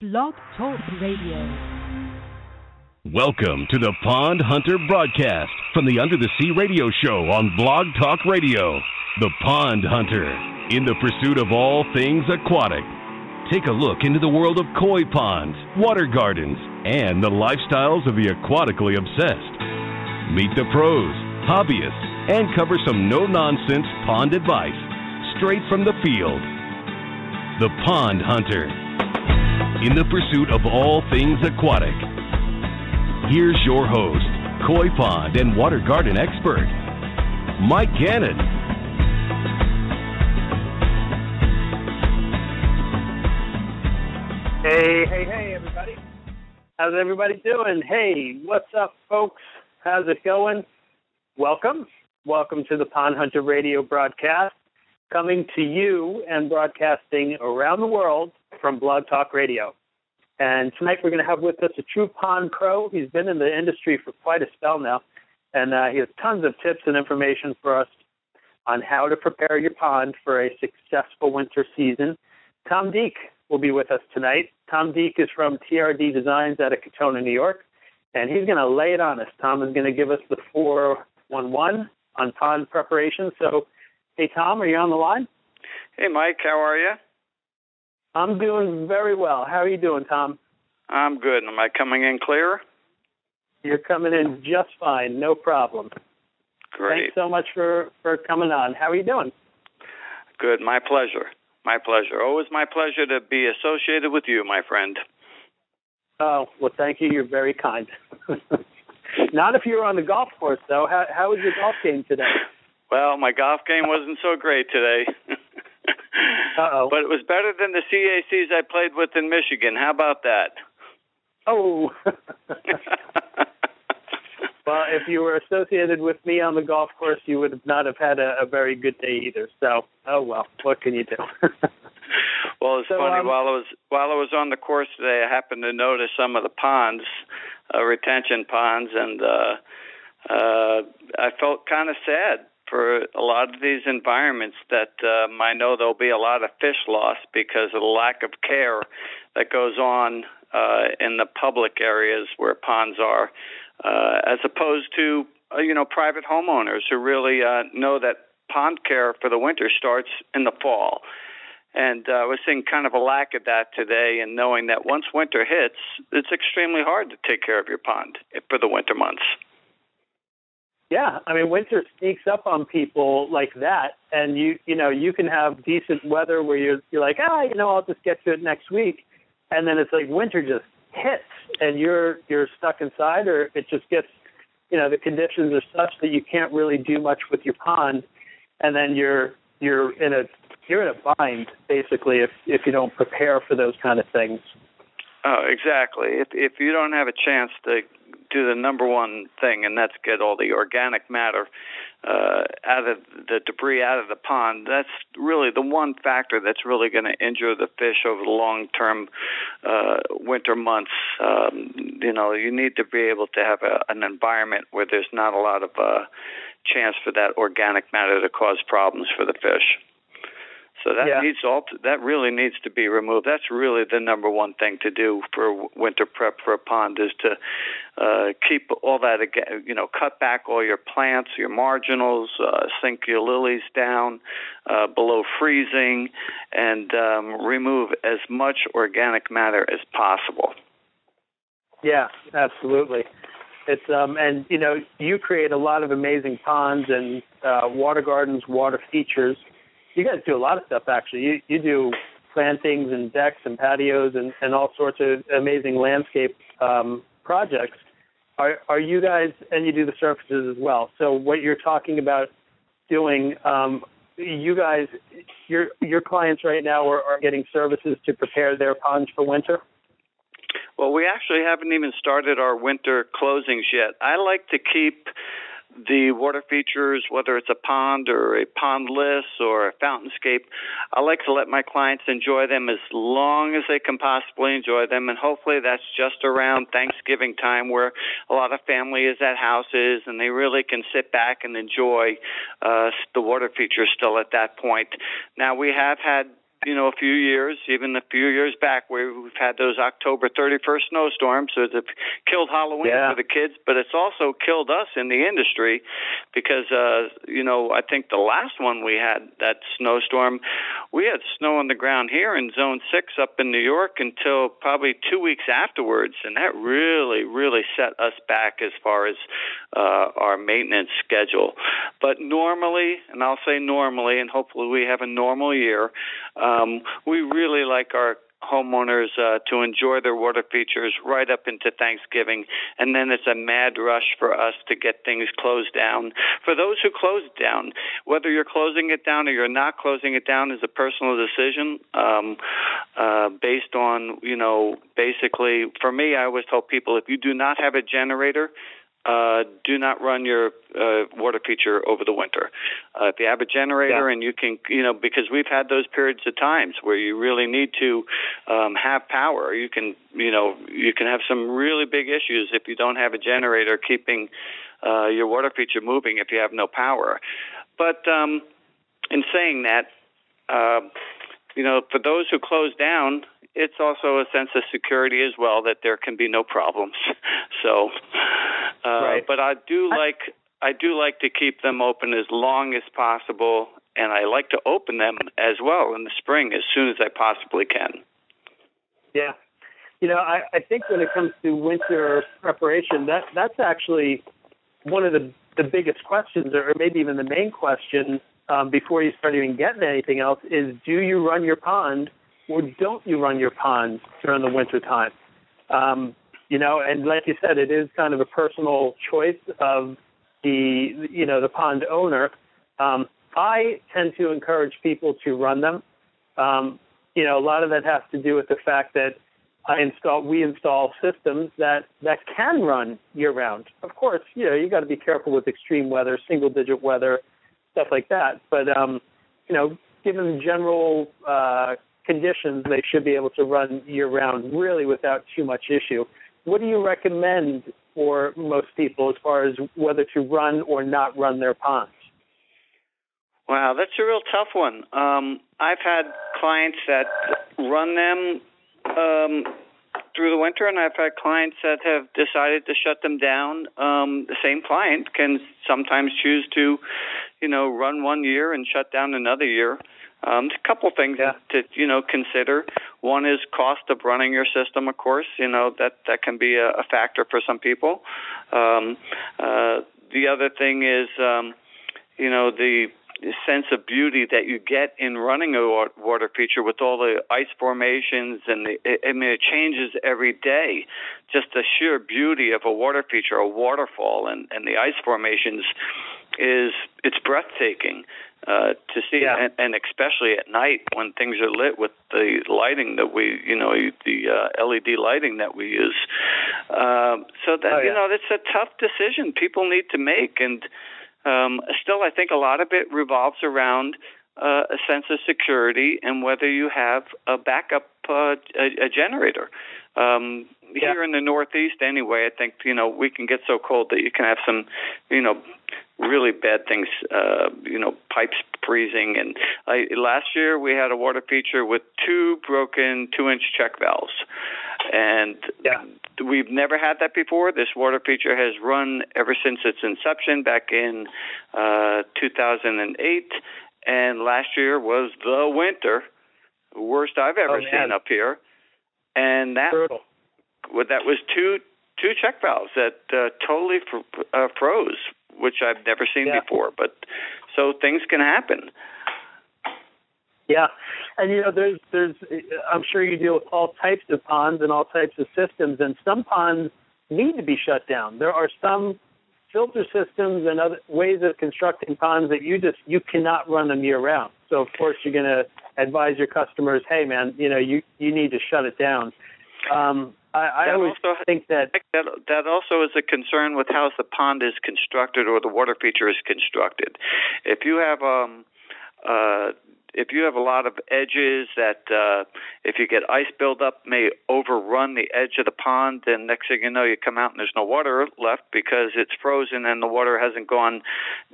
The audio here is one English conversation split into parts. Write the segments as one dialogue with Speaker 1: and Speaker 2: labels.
Speaker 1: Blog Talk Radio.
Speaker 2: Welcome to the Pond Hunter broadcast from the Under the Sea radio show on Blog Talk Radio. The Pond Hunter, in the pursuit of all things aquatic. Take a look into the world of koi ponds, water gardens, and the lifestyles of the aquatically obsessed. Meet the pros, hobbyists, and cover some no nonsense pond advice straight from the field. The Pond Hunter in the pursuit of all things aquatic. Here's your host, koi pond and water garden expert, Mike Gannon.
Speaker 3: Hey, hey, hey, everybody. How's everybody doing? Hey, what's up, folks? How's it going? Welcome. Welcome to the Pond Hunter radio broadcast, coming to you and broadcasting around the world from Blog Talk Radio. And tonight we're going to have with us a true pond pro. He's been in the industry for quite a spell now, and uh, he has tons of tips and information for us on how to prepare your pond for a successful winter season. Tom Dieck will be with us tonight. Tom Dieck is from TRD Designs out of Katonah, New York, and he's going to lay it on us. Tom is going to give us the 411 on pond preparation. So, hey, Tom, are you on the line?
Speaker 4: Hey, Mike, how are you?
Speaker 3: I'm doing very well. How are you doing, Tom?
Speaker 4: I'm good. Am I coming in clear?
Speaker 3: You're coming in just fine. No problem.
Speaker 4: Great.
Speaker 3: Thanks so much for, for coming on. How are you doing?
Speaker 4: Good. My pleasure. My pleasure. Always my pleasure to be associated with you, my friend.
Speaker 3: Oh, well, thank you. You're very kind. Not if you're on the golf course, though. How, how was your golf game today?
Speaker 4: Well, my golf game wasn't so great today.
Speaker 3: Uh-oh.
Speaker 4: But it was better than the CACs I played with in Michigan. How about that?
Speaker 3: Oh. well, if you were associated with me on the golf course, you would not have had a, a very good day either. So, oh well, what can you do?
Speaker 4: well, it's
Speaker 3: So,
Speaker 4: funny.
Speaker 3: um,
Speaker 4: while I was while I was on the course today, I happened to notice some of the ponds, uh, retention ponds, and uh, uh, I felt kind of sad for a lot of these environments that um, I know there'll be a lot of fish loss because of the lack of care that goes on uh, in the public areas where ponds are, uh, as opposed to uh, you know private homeowners who really uh, know that pond care for the winter starts in the fall. And uh, we're seeing kind of a lack of that today, and knowing that once winter hits, it's extremely hard to take care of your pond for the winter months.
Speaker 3: Yeah, I mean, winter sneaks up on people like that, and you you know you can have decent weather where you're you're like ah you know I'll just get to it next week, and then it's like winter just hits and you're you're stuck inside, or it just gets you know the conditions are such that you can't really do much with your pond, and then you're you're in a you're in a bind basically if if you don't prepare for those kind of things.
Speaker 4: Oh, exactly. If if you don't have a chance to do the number one thing, and that's get all the organic matter uh, out of the debris out of the pond, that's really the one factor that's really going to injure the fish over the long term uh, winter months. Um, you know, you need to be able to have a, an environment where there's not a lot of uh, chance for that organic matter to cause problems for the fish. So that
Speaker 3: Yeah.
Speaker 4: needs all that really needs to be removed. That's really the number one thing to do for winter prep for a pond is to uh, keep all that again. You know, cut back all your plants, your marginals, uh, sink your lilies down uh, below freezing, and um, remove as much organic matter as possible.
Speaker 3: Yeah, absolutely. It's um and you know you create a lot of amazing ponds and uh, water gardens, water features. You guys do a lot of stuff actually. You you do plantings and decks and patios and, and all sorts of amazing landscape um, projects. Are are you guys and you do the surfaces as well? So what you're talking about doing, um, you guys, your your clients right now are, are getting services to prepare their ponds for winter.
Speaker 4: Well, we actually haven't even started our winter closings yet. I like to keep the water features, whether it's a pond or a pondless or a fountainscape, I like to let my clients enjoy them as long as they can possibly enjoy them. And hopefully that's just around Thanksgiving time where a lot of family is at houses and they really can sit back and enjoy uh, the water features still at that point. Now, we have had you know a few years, even a few years back, where we've had those October 31st snowstorms. So it's killed Halloween
Speaker 3: yeah.
Speaker 4: for the kids, but it's also killed us in the industry because uh, you know I think the last one we had that snowstorm, we had snow on the ground here in Zone Six up in New York until probably two weeks afterwards, and that really really set us back as far as uh, our maintenance schedule. But normally, and I'll say normally, and hopefully we have a normal year, um, we really like our homeowners uh, to enjoy their water features right up into Thanksgiving, and then it's a mad rush for us to get things closed down. For those who close down, whether you're closing it down or you're not closing it down is a personal decision um, uh, based on, you know, basically, for me, I always tell people if you do not have a generator, uh, do not run your uh, water feature over the winter. Uh, if you have a generator
Speaker 3: Yeah.
Speaker 4: and you can, you know, because we've had those periods of times where you really need to um, have power. You can, you know, you can have some really big issues if you don't have a generator keeping uh, your water feature moving if you have no power. But um, in saying that, uh, you know, for those who close down, it's also a sense of security as well that there can be no problems. so, uh,
Speaker 3: Right.
Speaker 4: but I do like I do like to keep them open as long as possible, and I like to open them as well in the spring as soon as I possibly can.
Speaker 3: Yeah. You know, I, I think when it comes to winter preparation, that that's actually one of the the biggest questions, or maybe even the main question, um, before you start even getting anything else, is do you run your pond or don't you run your pond during the winter time? Um, you know, and like you said, it is kind of a personal choice of the you know the pond owner. Um, I tend to encourage people to run them. Um, you know, a lot of that has to do with the fact that I install, we install systems that that can run year round. Of course, you know, you got to be careful with extreme weather, single digit weather, stuff like that. But um, you know, given general uh, conditions, they should be able to run year round, really without too much issue. What do you recommend for most people as far as whether to run or not run their ponds?
Speaker 4: Wow, that's a real tough one. Um, I've had clients that run them um, through the winter, and I've had clients that have decided to shut them down. Um, the same client can sometimes choose to, you know, run one year and shut down another year. Um, there's a couple things
Speaker 3: Yeah.
Speaker 4: to you know consider. One is cost of running your system, of course. You know that that can be a, a factor for some people. Um, uh, the other thing is, um, you know, the sense of beauty that you get in running a water feature with all the ice formations and the, I mean it changes every day. Just the sheer beauty of a water feature, a waterfall, and and the ice formations is it's breathtaking uh, to see,
Speaker 3: Yeah.
Speaker 4: and, and especially at night when things are lit with the lighting that we, you know, the uh, LED lighting that we use. Um, so that
Speaker 3: Oh,
Speaker 4: you know, that's a tough decision people need to make, and um, still, I think a lot of it revolves around uh, a sense of security and whether you have a backup uh, a, a generator. Um,
Speaker 3: Yeah.
Speaker 4: Here in the Northeast, anyway, I think you know we can get so cold that you can have some, you know, really bad things. Uh, you know, pipes freezing. And I, last year we had a water feature with two broken two-inch check valves, and
Speaker 3: Yeah.
Speaker 4: we've never had that before. This water feature has run ever since its inception back in uh, 2008, and last year was the winter, worst I've ever
Speaker 3: Oh,
Speaker 4: seen up here. And that
Speaker 3: Brutal.
Speaker 4: that was two two check valves that uh, totally fr- uh, froze, which I've never seen
Speaker 3: Yeah.
Speaker 4: before. But so things can happen.
Speaker 3: Yeah, and you know, there's there's I'm sure you deal with all types of ponds and all types of systems, and some ponds need to be shut down. There are some filter systems and other ways of constructing ponds that you just you cannot run them year round. So of course you're going to advise your customers, hey man, you know you you need to shut it down. Um, I, I always
Speaker 4: also-
Speaker 3: think that
Speaker 4: That that also is a concern with how the pond is constructed or the water feature is constructed. If you have um, uh, if you have a lot of edges that uh, if you get ice buildup may overrun the edge of the pond, then next thing you know you come out and there's no water left because it's frozen and the water hasn't gone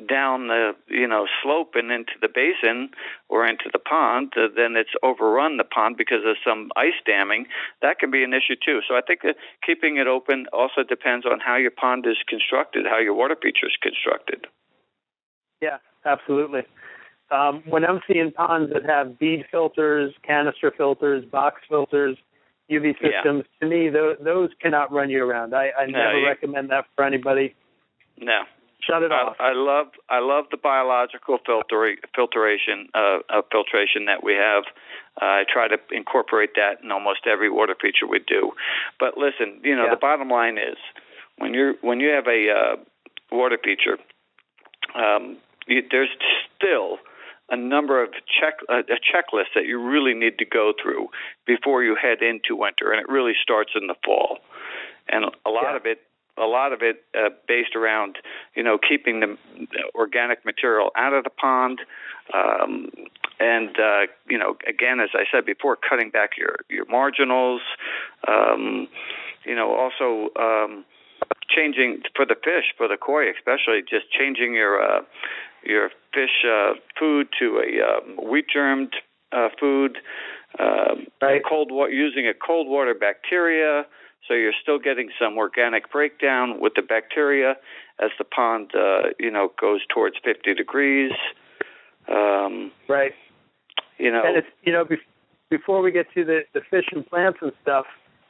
Speaker 4: down the you know slope and into the basin or into the pond. Uh, then it's overrun the pond because of some ice damming. That can be an issue too. So I think that keeping it open also depends on how your pond is constructed, how your water feature is constructed.
Speaker 3: Yeah, absolutely. Um, when I'm seeing ponds that have bead filters, canister filters, box filters, UV systems, yeah. to me, those, those cannot run year round. I, I no, never you, recommend that for anybody.
Speaker 4: No.
Speaker 3: Shut it
Speaker 4: I,
Speaker 3: off.
Speaker 4: I love I love the biological filter, filtration uh, uh, filtration that we have. Uh, I try to incorporate that in almost every water feature we do. But listen, you know, yeah. the bottom line is when you when you have a uh, water feature, um, you, there's still a number of check a checklist that you really need to go through before you head into winter, and it really starts in the fall. And a lot
Speaker 3: yeah.
Speaker 4: of it, a lot of it, uh, based around you know keeping the organic material out of the pond, um, and uh, you know again, as I said before, cutting back your your marginals. Um, you know, also. Um, changing for the fish, for the koi especially, just changing your uh, your fish uh, food to a um, wheat germed uh, food, uh,
Speaker 3: right.
Speaker 4: cold water using a cold water bacteria. So you're still getting some organic breakdown with the bacteria as the pond, uh, you know, goes towards 50 degrees. Um,
Speaker 3: right.
Speaker 4: You know,
Speaker 3: and it's you know be- before we get to the the fish and plants and stuff.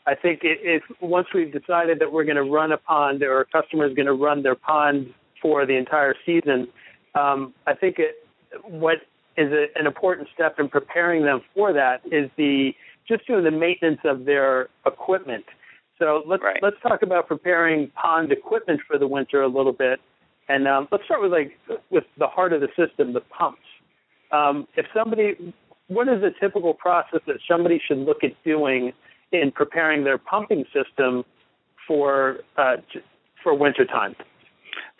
Speaker 3: I think it, it once we've decided that we're going to run a pond or a customer is going to run their pond for the entire season, um, I think it, what is a, an important step in preparing them for that is the just doing the maintenance of their equipment. So let's
Speaker 4: right.
Speaker 3: let's talk about preparing pond equipment for the winter a little bit, and um, let's start with like with the heart of the system, the pumps. Um, if somebody, what is a typical process that somebody should look at doing in preparing their pumping system for uh, for winter time?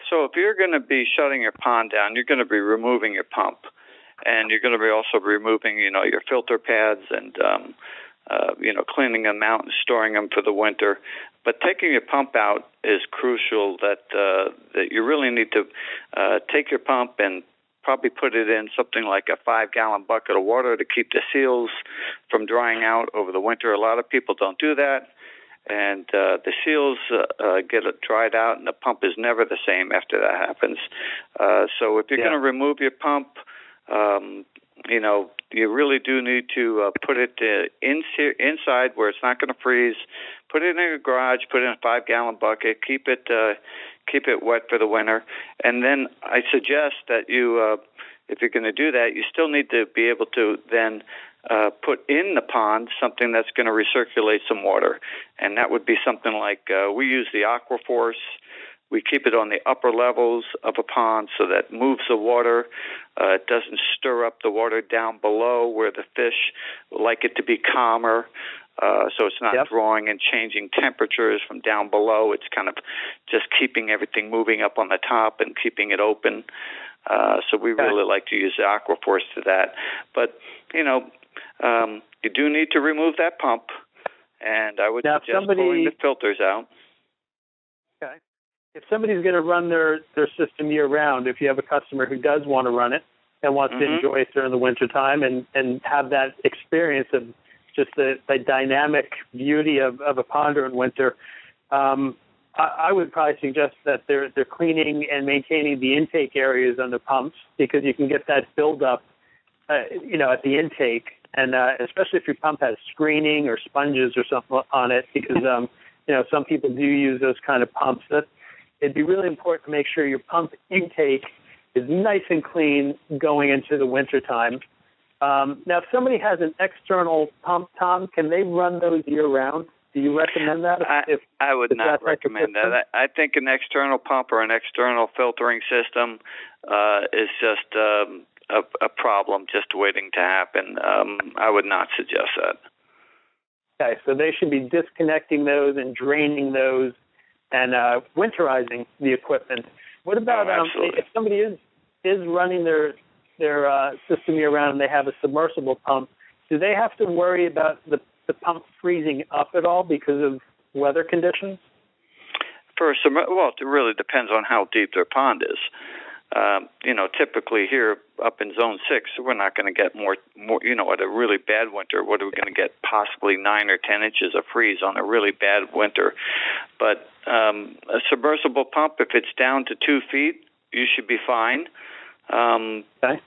Speaker 4: So if you're going to be shutting your pond down, you're going to be removing your pump, and you're going to be also removing, you know, your filter pads and, um, uh, you know, cleaning them out and storing them for the winter. But taking your pump out is crucial. That uh, that you really need to uh, take your pump and probably put it in something like a five gallon bucket of water to keep the seals from drying out over the winter. A lot of people don't do that and uh, the seals uh, uh, get dried out, and the pump is never the same after that happens. Uh, so if you're
Speaker 3: yeah.
Speaker 4: going to remove your pump, um, you know you really do need to uh, put it uh, in, inside where it's not going to freeze. Put it in your garage. Put it in a five-gallon bucket. Keep it uh, keep it wet for the winter, and then I suggest that you. Uh, if you're going to do that, you still need to be able to then uh, put in the pond something that's going to recirculate some water, and that would be something like uh, we use the Aquaforce. We keep it on the upper levels of a pond so that moves the water. Uh, it doesn't stir up the water down below where the fish like it to be calmer. Uh, so it's not
Speaker 3: yep.
Speaker 4: drawing and changing temperatures from down below. It's kind of just keeping everything moving up on the top and keeping it open. Uh, so we really like to use the Aquaforce to that. But you know, um, you do need to remove that pump, and I would
Speaker 3: now,
Speaker 4: suggest
Speaker 3: somebody,
Speaker 4: pulling the filters out.
Speaker 3: Okay. If somebody's going to run their their system year round, if you have a customer who does want to run it and wants
Speaker 4: mm-hmm.
Speaker 3: to enjoy it during the winter time and and have that experience of just the, the dynamic beauty of, of a pond in winter, um, I, I would probably suggest that they're they're cleaning and maintaining the intake areas on the pumps because you can get that buildup, uh, you know, at the intake and uh, especially if your pump has screening or sponges or something on it, because um, you know some people do use those kind of pumps. That it'd be really important to make sure your pump intake is nice and clean going into the winter time. Um, now, if somebody has an external pump, Tom, can they run those year round? Do you recommend that? If,
Speaker 4: I,
Speaker 3: if,
Speaker 4: I would not recommend that. I, I think an external pump or an external filtering system uh, is just um, a, a problem just waiting to happen. Um, I would not suggest that.
Speaker 3: Okay, so they should be disconnecting those and draining those and uh, winterizing the equipment. What about
Speaker 4: oh,
Speaker 3: um, if somebody is is running their their uh, system year round and they have a submersible pump, do they have to worry about the the pump freezing up at all because of weather conditions?
Speaker 4: For some, well, it really depends on how deep their pond is. Um, you know, typically here up in Zone Six, we're not going to get more, more. You know, at a really bad winter, what are we going to get? Possibly nine or ten inches of freeze on a really bad winter. But um, a submersible pump, if it's down to two feet, you should be fine. Um,
Speaker 3: okay.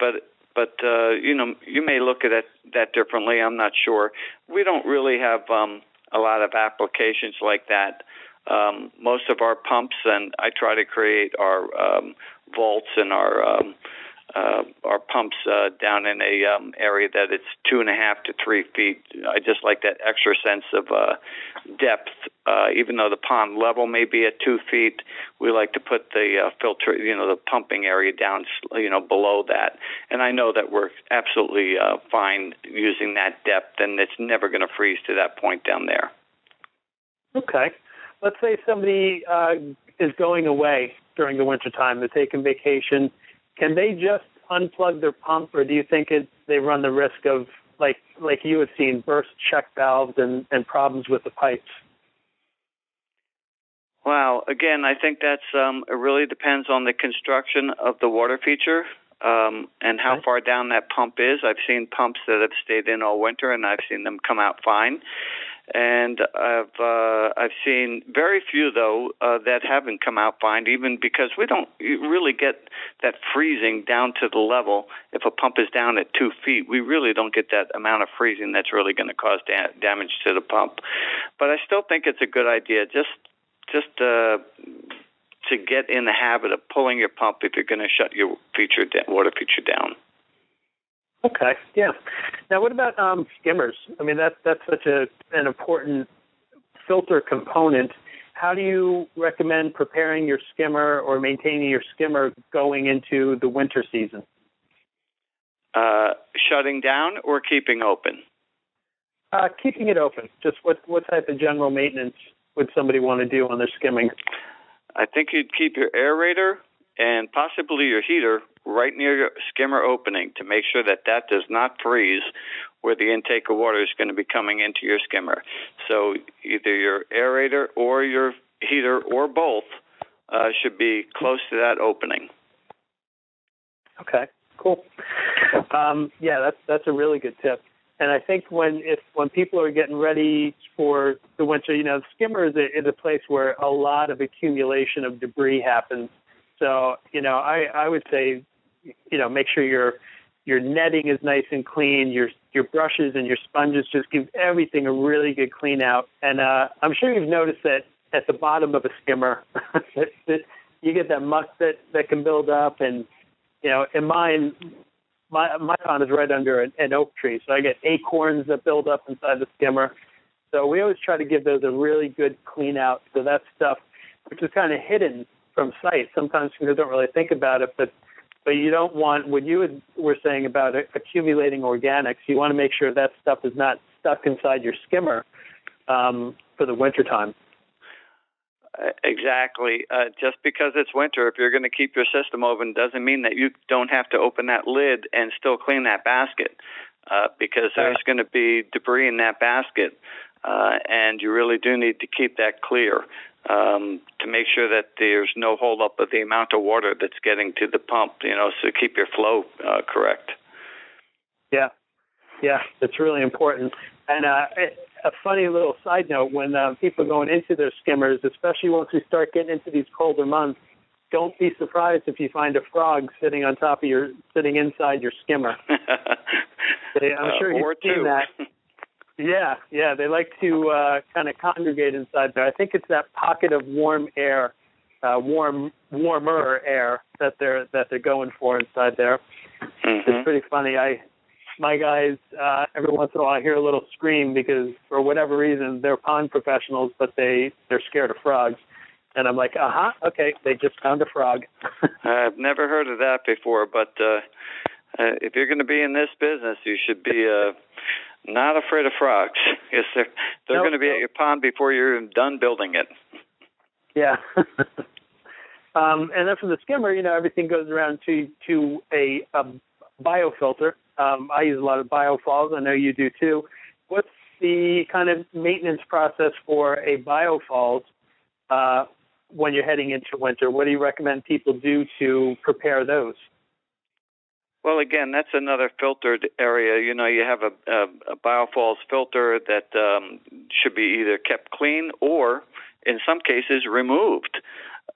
Speaker 4: But but uh, you know, you may look at it that differently. I'm not sure. We don't really have um, a lot of applications like that um, most of our pumps, and I try to create our um, vaults and our um, uh, our pumps uh, down in a um, area that it's two and a half to three feet. I just like that extra sense of uh, depth. Uh, even though the pond level may be at two feet, we like to put the uh, filter, you know, the pumping area down, you know, below that. And I know that we're absolutely uh, fine using that depth, and it's never going to freeze to that point down there.
Speaker 3: Okay let's say somebody uh, is going away during the wintertime, they're taking vacation, can they just unplug their pump, or do you think it, they run the risk of like like you had seen burst check valves and, and problems with the pipes?
Speaker 4: Well, again, I think that's um, it really depends on the construction of the water feature um, and how far down that pump is. I've seen pumps that have stayed in all winter, and I've seen them come out fine and I've uh, I've seen very few though uh, that haven't come out fine, even because we don't really get that freezing down to the level. If a pump is down at two feet, we really don't get that amount of freezing that's really going to cause da- damage to the pump. But I still think it's a good idea. Just just uh, to get in the habit of pulling your pump if you're going to shut your feature da- water feature down.
Speaker 3: Okay, yeah. Now, what about um, skimmers? I mean, that's that's such a an important filter component. How do you recommend preparing your skimmer or maintaining your skimmer going into the winter season?
Speaker 4: Uh, shutting down or keeping open?
Speaker 3: Uh, keeping it open. Just what what type of general maintenance would somebody want to do on their skimming?
Speaker 4: I think you'd keep your aerator and possibly your heater right near your skimmer opening to make sure that that does not freeze where the intake of water is going to be coming into your skimmer. So either your aerator or your heater or both uh, should be close to that opening.
Speaker 3: Okay, cool. Um, yeah, that's that's a really good tip. And I think when if when people are getting ready for the winter, you know, the skimmer is a, is a place where a lot of accumulation of debris happens. So, you know, I, I would say you know, make sure your your netting is nice and clean. Your your brushes and your sponges just give everything a really good clean out. And uh, I'm sure you've noticed that at the bottom of a skimmer, you get that muck that that can build up. And you know, in mine, my my pond is right under an, an oak tree, so I get acorns that build up inside the skimmer. So we always try to give those a really good clean out. So that stuff, which is kind of hidden from sight, sometimes people don't really think about it, but but you don't want what you were saying about accumulating organics. You want to make sure that stuff is not stuck inside your skimmer um, for the wintertime.
Speaker 4: Uh, exactly. Uh, just because it's winter, if you're going to keep your system open, doesn't mean that you don't have to open that lid and still clean that basket, uh, because there's going to be debris in that basket, uh, and you really do need to keep that clear um, to make sure that there's no holdup of the amount of water that's getting to the pump. You know, so keep your flow uh, correct.
Speaker 3: Yeah, yeah, that's really important. And uh, a funny little side note: when uh, people are going into their skimmers, especially once we start getting into these colder months, don't be surprised if you find a frog sitting on top of your, sitting inside your skimmer. I'm sure
Speaker 4: uh,
Speaker 3: you've seen
Speaker 4: two.
Speaker 3: that. Yeah, yeah, they like to uh, kind of congregate inside there. I think it's that pocket of warm air, uh, warm, warmer air that they're that they're going for inside there.
Speaker 4: Mm-hmm.
Speaker 3: It's pretty funny. I, my guys, uh, every once in a while I hear a little scream because for whatever reason they're pond professionals, but they they're scared of frogs. And I'm like, uh huh, okay, they just found a frog.
Speaker 4: I've never heard of that before, but uh, uh, if you're going to be in this business, you should be uh, not afraid of frogs. Yes, they're they're
Speaker 3: nope,
Speaker 4: going to be
Speaker 3: nope.
Speaker 4: at your pond before you're done building it.
Speaker 3: Yeah. Um, and then from the skimmer, you know, everything goes around to to a, a biofilter. Um, I use a lot of biofalls. I know you do too. What's the kind of maintenance process for a biofalls uh, when you're heading into winter? What do you recommend people do to prepare those?
Speaker 4: Well, again, that's another filtered area. You know, you have a, a, a biofalls filter that um, should be either kept clean or, in some cases, removed.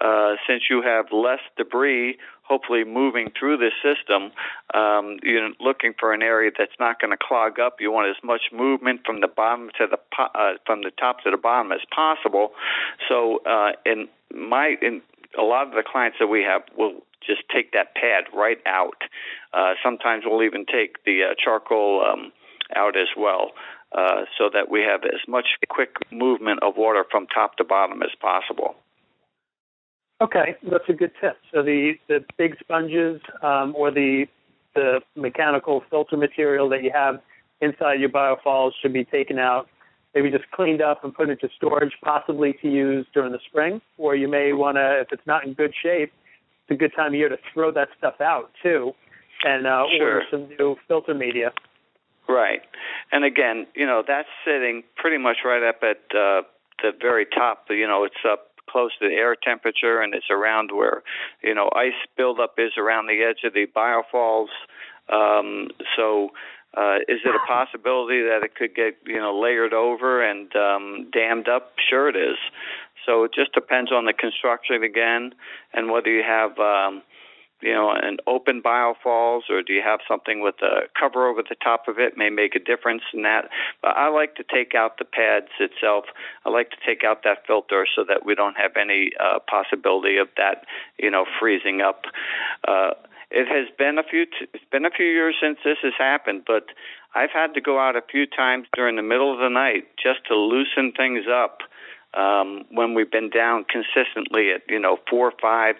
Speaker 4: Uh, since you have less debris, hopefully moving through the system, um, you're looking for an area that's not going to clog up. You want as much movement from the bottom to the uh, from the top to the bottom as possible. So, uh, in my in a lot of the clients that we have will just take that pad right out. Uh, sometimes we'll even take the uh, charcoal um, out as well. Uh, so that we have as much quick movement of water from top to bottom as possible.
Speaker 3: Okay, that's a good tip. So the the big sponges um, or the the mechanical filter material that you have inside your biofalls should be taken out, maybe just cleaned up and put into storage, possibly to use during the spring. Or you may want to, if it's not in good shape, it's a good time of year to throw that stuff out too, and uh,
Speaker 4: sure.
Speaker 3: order some new filter media.
Speaker 4: Right, and again, you know that's sitting pretty much right up at uh, the very top. You know, it's up close to the air temperature and it's around where you know ice buildup is around the edge of the biofalls. Um, so, uh, is it a possibility that it could get you know layered over and um, dammed up? Sure, it is. So it just depends on the construction again and whether you have um, you know, an open biofalls, or do you have something with a cover over the top of it? May make a difference in that. But I like to take out the pads itself. I like to take out that filter so that we don't have any uh, possibility of that, you know, freezing up. Uh, it has been a few. T- it's been a few years since this has happened, but I've had to go out a few times during the middle of the night just to loosen things up um, when we've been down consistently at you know four or five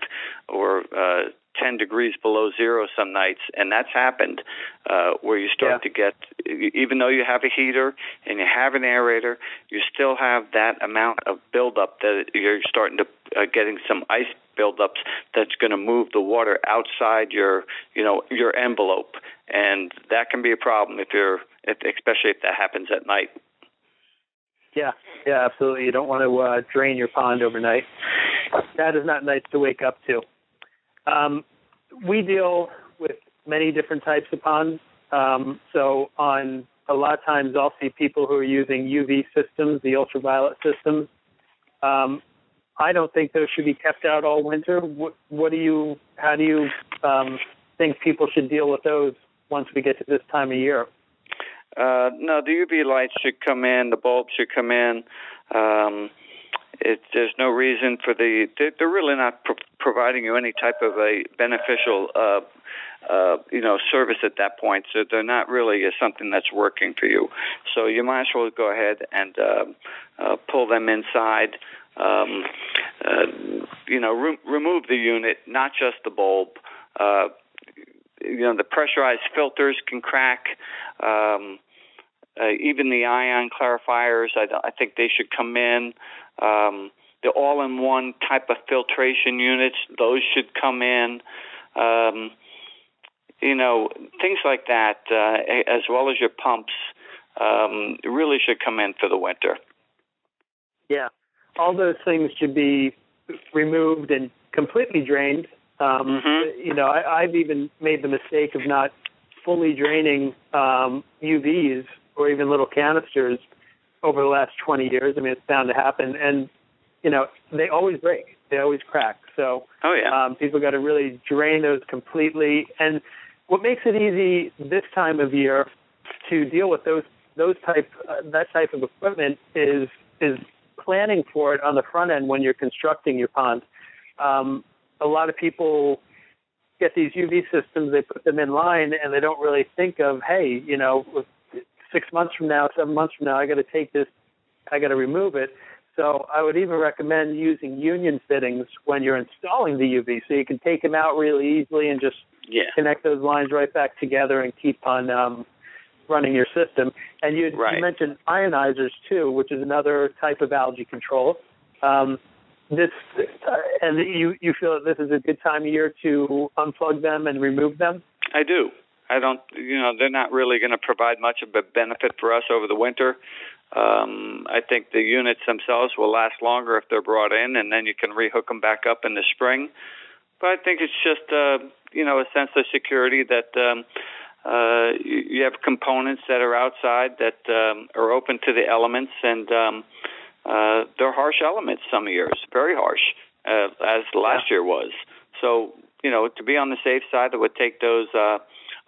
Speaker 4: or uh, 10 degrees below zero some nights, and that's happened uh, where you start
Speaker 3: yeah.
Speaker 4: to get, even though you have a heater and you have an aerator, you still have that amount of buildup that you're starting to uh, getting some ice buildups that's going to move the water outside your, you know, your envelope, and that can be a problem if you're, if, especially if that happens at night.
Speaker 3: Yeah, yeah, absolutely. You don't want to uh, drain your pond overnight. That is not nice to wake up to. Um, we deal with many different types of ponds. Um, so on a lot of times I'll see people who are using UV systems, the ultraviolet systems. Um, I don't think those should be kept out all winter. What, what do you, how do you um, think people should deal with those once we get to this time of year?
Speaker 4: Uh, no, the UV lights should come in. The bulbs should come in. Um, it, there's no reason for the. They're, they're really not pro- providing you any type of a beneficial, uh, uh, you know, service at that point. So they're not really uh, something that's working for you. So you might as well go ahead and uh, uh, pull them inside. Um, uh, you know, re- remove the unit, not just the bulb. Uh, you know, the pressurized filters can crack. Um, uh, even the ion clarifiers, I, I think they should come in. Um, the all-in-one type of filtration units, those should come in. Um, you know, things like that, uh, as well as your pumps, um, really should come in for the winter.
Speaker 3: Yeah, all those things should be removed and completely drained. Um,
Speaker 4: mm-hmm.
Speaker 3: You know, I, I've even made the mistake of not fully draining um, UVs or even little canisters over the last 20 years. I mean, it's bound to happen, and you know they always break, they always crack. So
Speaker 4: oh yeah,
Speaker 3: um, people got to really drain those completely. And what makes it easy this time of year to deal with those those type uh, that type of equipment is is planning for it on the front end when you're constructing your pond. Um, a lot of people get these UV systems, they put them in line, and they don't really think of, hey, you know, six months from now, seven months from now, I got to take this, I got to remove it. So I would even recommend using union fittings when you're installing the UV, so you can take them out really easily and just
Speaker 4: yeah.
Speaker 3: connect those lines right back together and keep on um, running your system. And you,
Speaker 4: right.
Speaker 3: you mentioned ionizers too, which is another type of algae control. Um, this uh, and you you feel that this is a good time of year to unplug them and remove them?
Speaker 4: I do. I don't. You know, they're not really going to provide much of a benefit for us over the winter. Um, I think the units themselves will last longer if they're brought in, and then you can rehook them back up in the spring. But I think it's just uh, you know a sense of security that um, uh, you, you have components that are outside that um, are open to the elements, and um, uh, they're harsh elements some years, very harsh, uh, as last yeah. year was. So you know to be on the safe side, that would take those uh,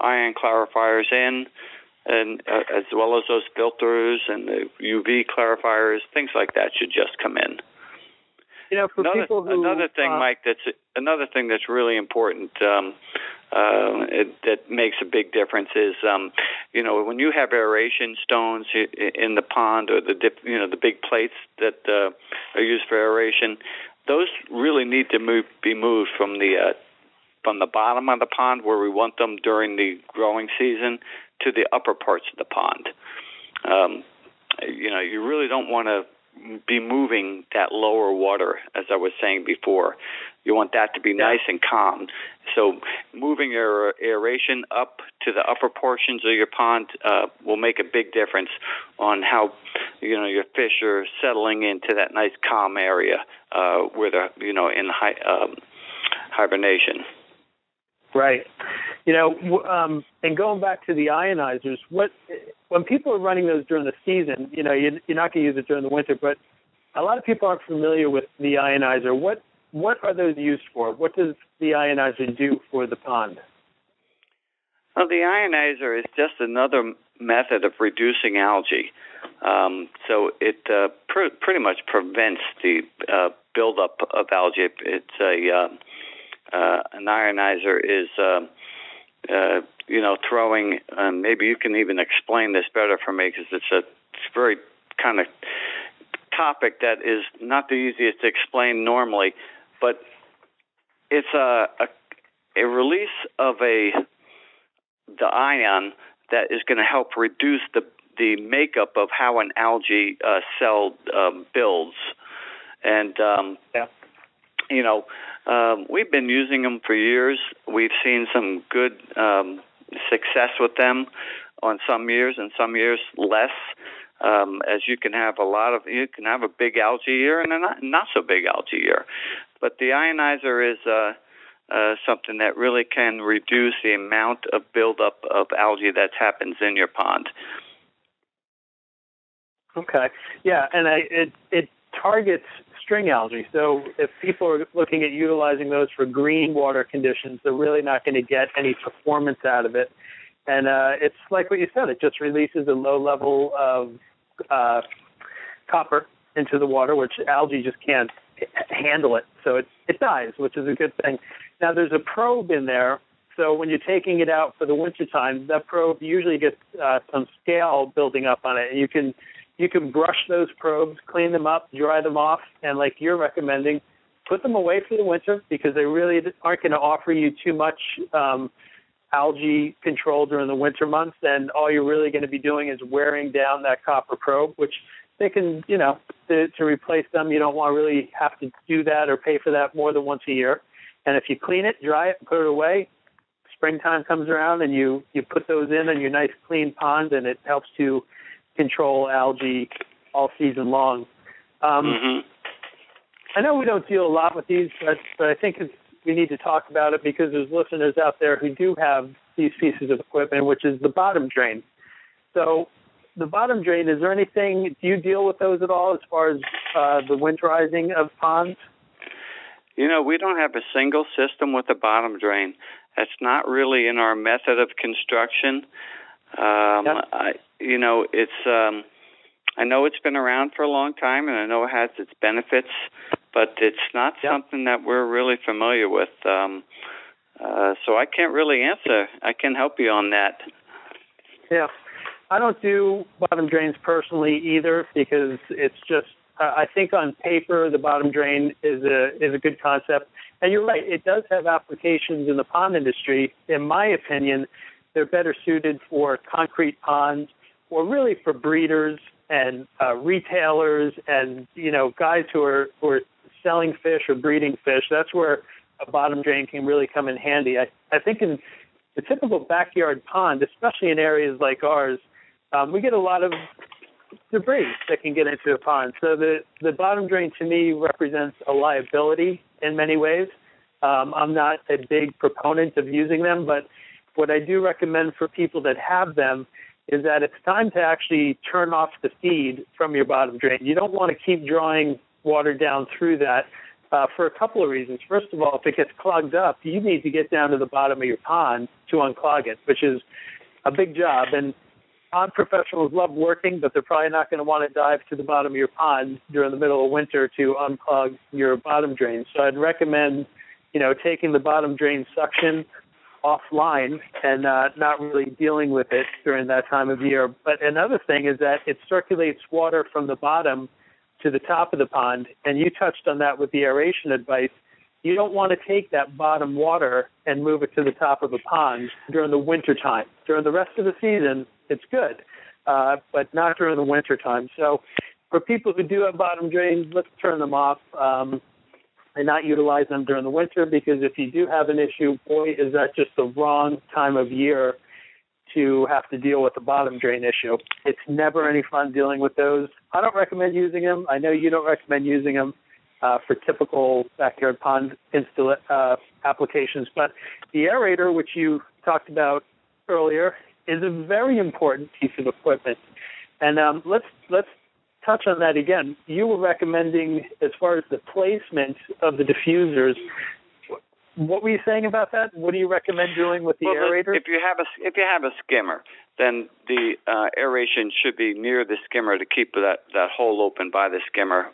Speaker 4: ion clarifiers in and uh, as well as those filters and the UV clarifiers, things like that should just come in.
Speaker 3: You know, for
Speaker 4: another,
Speaker 3: people who,
Speaker 4: another thing,
Speaker 3: uh,
Speaker 4: Mike, that's another thing that's really important. Um, uh, it, that makes a big difference is, um, you know, when you have aeration stones in the pond or the dip, you know, the big plates that uh, are used for aeration, those really need to move, be moved from the uh, from the bottom of the pond where we want them during the growing season to the upper parts of the pond. Um, you know, you really don't want to be moving that lower water, as I was saying before. You want that to be yeah. nice and calm. So, moving your aeration up to the upper portions of your pond uh, will make a big difference on how you know your fish are settling into that nice calm area uh, where they're you know in hi- um, hibernation.
Speaker 3: Right. You know, um, and going back to the ionizers, what when people are running those during the season, you know, you're, you're not going to use it during the winter, but a lot of people aren't familiar with the ionizer. What what are those used for? What does the ionizer do for the pond?
Speaker 4: Well, the ionizer is just another method of reducing algae. Um, so it uh, pr- pretty much prevents the uh, buildup of algae. It's a uh, uh, an ionizer is, uh, uh, you know, throwing. Um, maybe you can even explain this better for me because it's a it's very kind of topic that is not the easiest to explain normally, but it's a, a, a release of a the ion that is going to help reduce the the makeup of how an algae uh, cell um, builds, and um,
Speaker 3: yeah.
Speaker 4: you know um, we've been using them for years. We've seen some good um, success with them on some years, and some years less. Um, as you can have a lot of, you can have a big algae year and a not, not so big algae year. But the ionizer is uh, uh, something that really can reduce the amount of buildup of algae that happens in your pond.
Speaker 3: Okay. Yeah, and I, it it targets string algae. So if people are looking at utilizing those for green water conditions, they're really not going to get any performance out of it. And uh, it's like what you said, it just releases a low level of uh, copper into the water, which algae just can't handle it. So it, it dies, which is a good thing. Now there's a probe in there. So when you're taking it out for the wintertime, that probe usually gets uh, some scale building up on it. And you can you can brush those probes, clean them up, dry them off, and like you're recommending, put them away for the winter because they really aren't going to offer you too much um, algae control during the winter months. And all you're really going to be doing is wearing down that copper probe, which they can, you know, to, to replace them, you don't want to really have to do that or pay for that more than once a year. And if you clean it, dry it, put it away, springtime comes around and you you put those in in your nice clean pond, and it helps to control algae all season long. Um,
Speaker 4: mm-hmm.
Speaker 3: I know we don't deal a lot with these, but, but I think it's, we need to talk about it because there's listeners out there who do have these pieces of equipment, which is the bottom drain. So, the bottom drain, is there anything, do you deal with those at all as far as uh, the winterizing of ponds?
Speaker 4: You know, we don't have a single system with a bottom drain. That's not really in our method of construction. Um, yep. I, you know, it's. Um, I know it's been around for a long time, and I know it has its benefits, but it's not yep. something that we're really familiar with. Um, uh, so I can't really answer. I can help you on that.
Speaker 3: Yeah, I don't do bottom drains personally either because it's just. I think on paper the bottom drain is a is a good concept, and you're right. It does have applications in the pond industry. In my opinion, they're better suited for concrete ponds or really for breeders and uh, retailers and you know guys who are who are selling fish or breeding fish, that's where a bottom drain can really come in handy. I, I think in the typical backyard pond, especially in areas like ours, um, we get a lot of debris that can get into a pond. So the, the bottom drain to me represents a liability in many ways. Um, I'm not a big proponent of using them, but what I do recommend for people that have them is that it's time to actually turn off the feed from your bottom drain. You don't want to keep drawing water down through that uh, for a couple of reasons. First of all, if it gets clogged up, you need to get down to the bottom of your pond to unclog it, which is a big job. And pond professionals love working, but they're probably not going to want to dive to the bottom of your pond during the middle of winter to unclog your bottom drain. So I'd recommend, you know, taking the bottom drain suction offline and uh, not really dealing with it during that time of year. But another thing is that it circulates water from the bottom to the top of the pond, and you touched on that with the aeration advice. You don't want to take that bottom water and move it to the top of the pond during the winter time. During the rest of the season, it's good, uh, but not during the winter time. So, for people who do have bottom drains, let's turn them off. Um, and not utilize them during the winter because if you do have an issue, boy, is that just the wrong time of year to have to deal with the bottom drain issue. It's never any fun dealing with those. I don't recommend using them. I know you don't recommend using them uh, for typical backyard pond install uh, applications, but the aerator, which you talked about earlier, is a very important piece of equipment. And um, let's let's touch on that again. You were recommending, as far as the placement of the diffusers, what were you saying about that? What do you recommend doing with the
Speaker 4: well,
Speaker 3: aerator?
Speaker 4: If you have a if you have a skimmer, then the uh, aeration should be near the skimmer to keep that that hole open by the skimmer,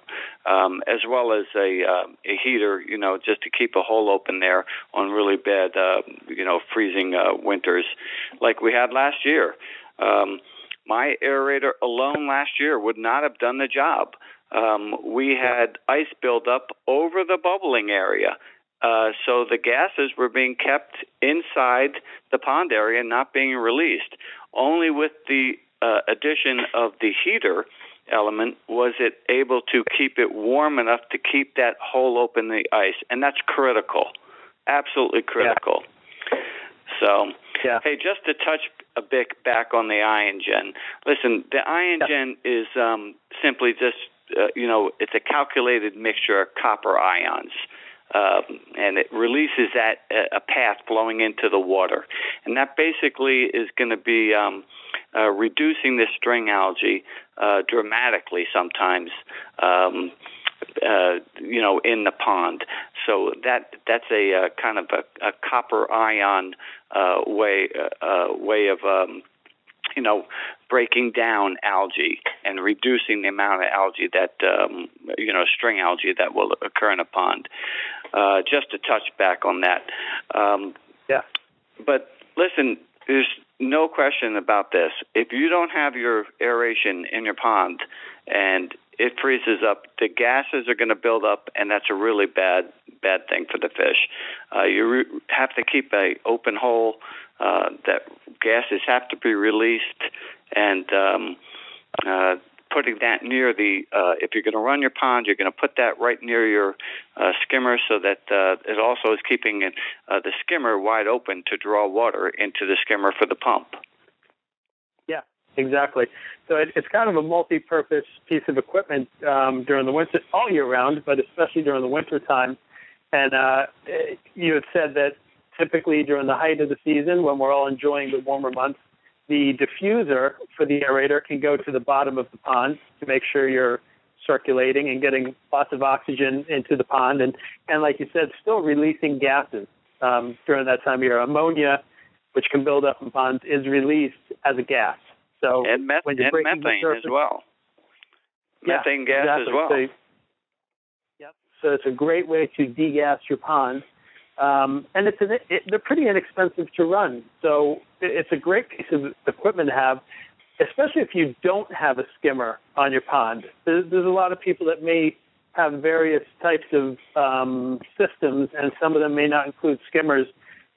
Speaker 4: um, as well as a uh, a heater, you know, just to keep a hole open there on really bad, uh, you know, freezing uh, winters, like we had last year. Um, my aerator alone last year would not have done the job. Um, we had ice build up over the bubbling area. Uh, so the gases were being kept inside the pond area, not being released. Only with the uh, addition of the heater element was it able to keep it warm enough to keep that hole open in the ice, and that's critical, absolutely critical. Yeah. So,
Speaker 3: yeah.
Speaker 4: hey, just to touch a bit back on the IonGen. Listen, the IonGen yeah. is um, simply just uh, you know it's a calculated mixture of copper ions. Um, and it releases that uh, a path flowing into the water, and that basically is going to be um, uh, reducing the string algae uh, dramatically sometimes. Um, uh, you know, in the pond. So that that's a uh, kind of a, a copper ion uh, way uh, uh, way of um, you know breaking down algae and reducing the amount of algae that um, you know string algae that will occur in a pond. Uh, just to touch back on that. Um,
Speaker 3: yeah.
Speaker 4: But listen, there's no question about this. If you don't have your aeration in your pond and it freezes up. The gases are going to build up, and that's a really bad bad thing for the fish. Uh, you re- have to keep a open hole. Uh, that gases have to be released, and um, uh, putting that near the. Uh, if you're going to run your pond, you're going to put that right near your uh, skimmer, so that uh, it also is keeping uh, the skimmer wide open to draw water into the skimmer for the pump.
Speaker 3: Yeah, exactly. So it, it's kind of a multi-purpose piece of equipment um, during the winter, all year round, but especially during the winter time. And uh, you had said that typically during the height of the season, when we're all enjoying the warmer months, the diffuser for the aerator can go to the bottom of the pond to make sure you're circulating and getting lots of oxygen into the pond. And, and like you said, still releasing gases um, during that time of year. Ammonia, which can build up in ponds, is released as a gas. So
Speaker 4: and, meth-
Speaker 3: when you're
Speaker 4: and methane
Speaker 3: surface,
Speaker 4: as well.
Speaker 3: Yeah,
Speaker 4: methane gas
Speaker 3: exactly.
Speaker 4: as well.
Speaker 3: So. So it's a great way to degas your pond. Um, and it's an, it, they're pretty inexpensive to run. So it's a great piece of equipment to have, especially if you don't have a skimmer on your pond. There's, there's a lot of people that may have various types of um, systems, and some of them may not include skimmers.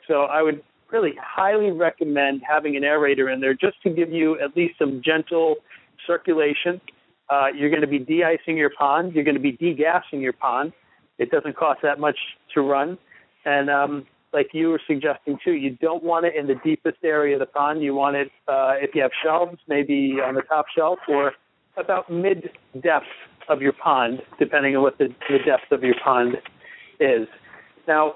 Speaker 3: So I would really highly recommend having an aerator in there just to give you at least some gentle circulation. Uh, you're going to be de-icing your pond. You're going to be degassing your pond. It doesn't cost that much to run, and um, like you were suggesting too, you don't want it in the deepest area of the pond. You want it uh, if you have shelves, maybe on the top shelf or about mid depth of your pond, depending on what the, the depth of your pond is. Now,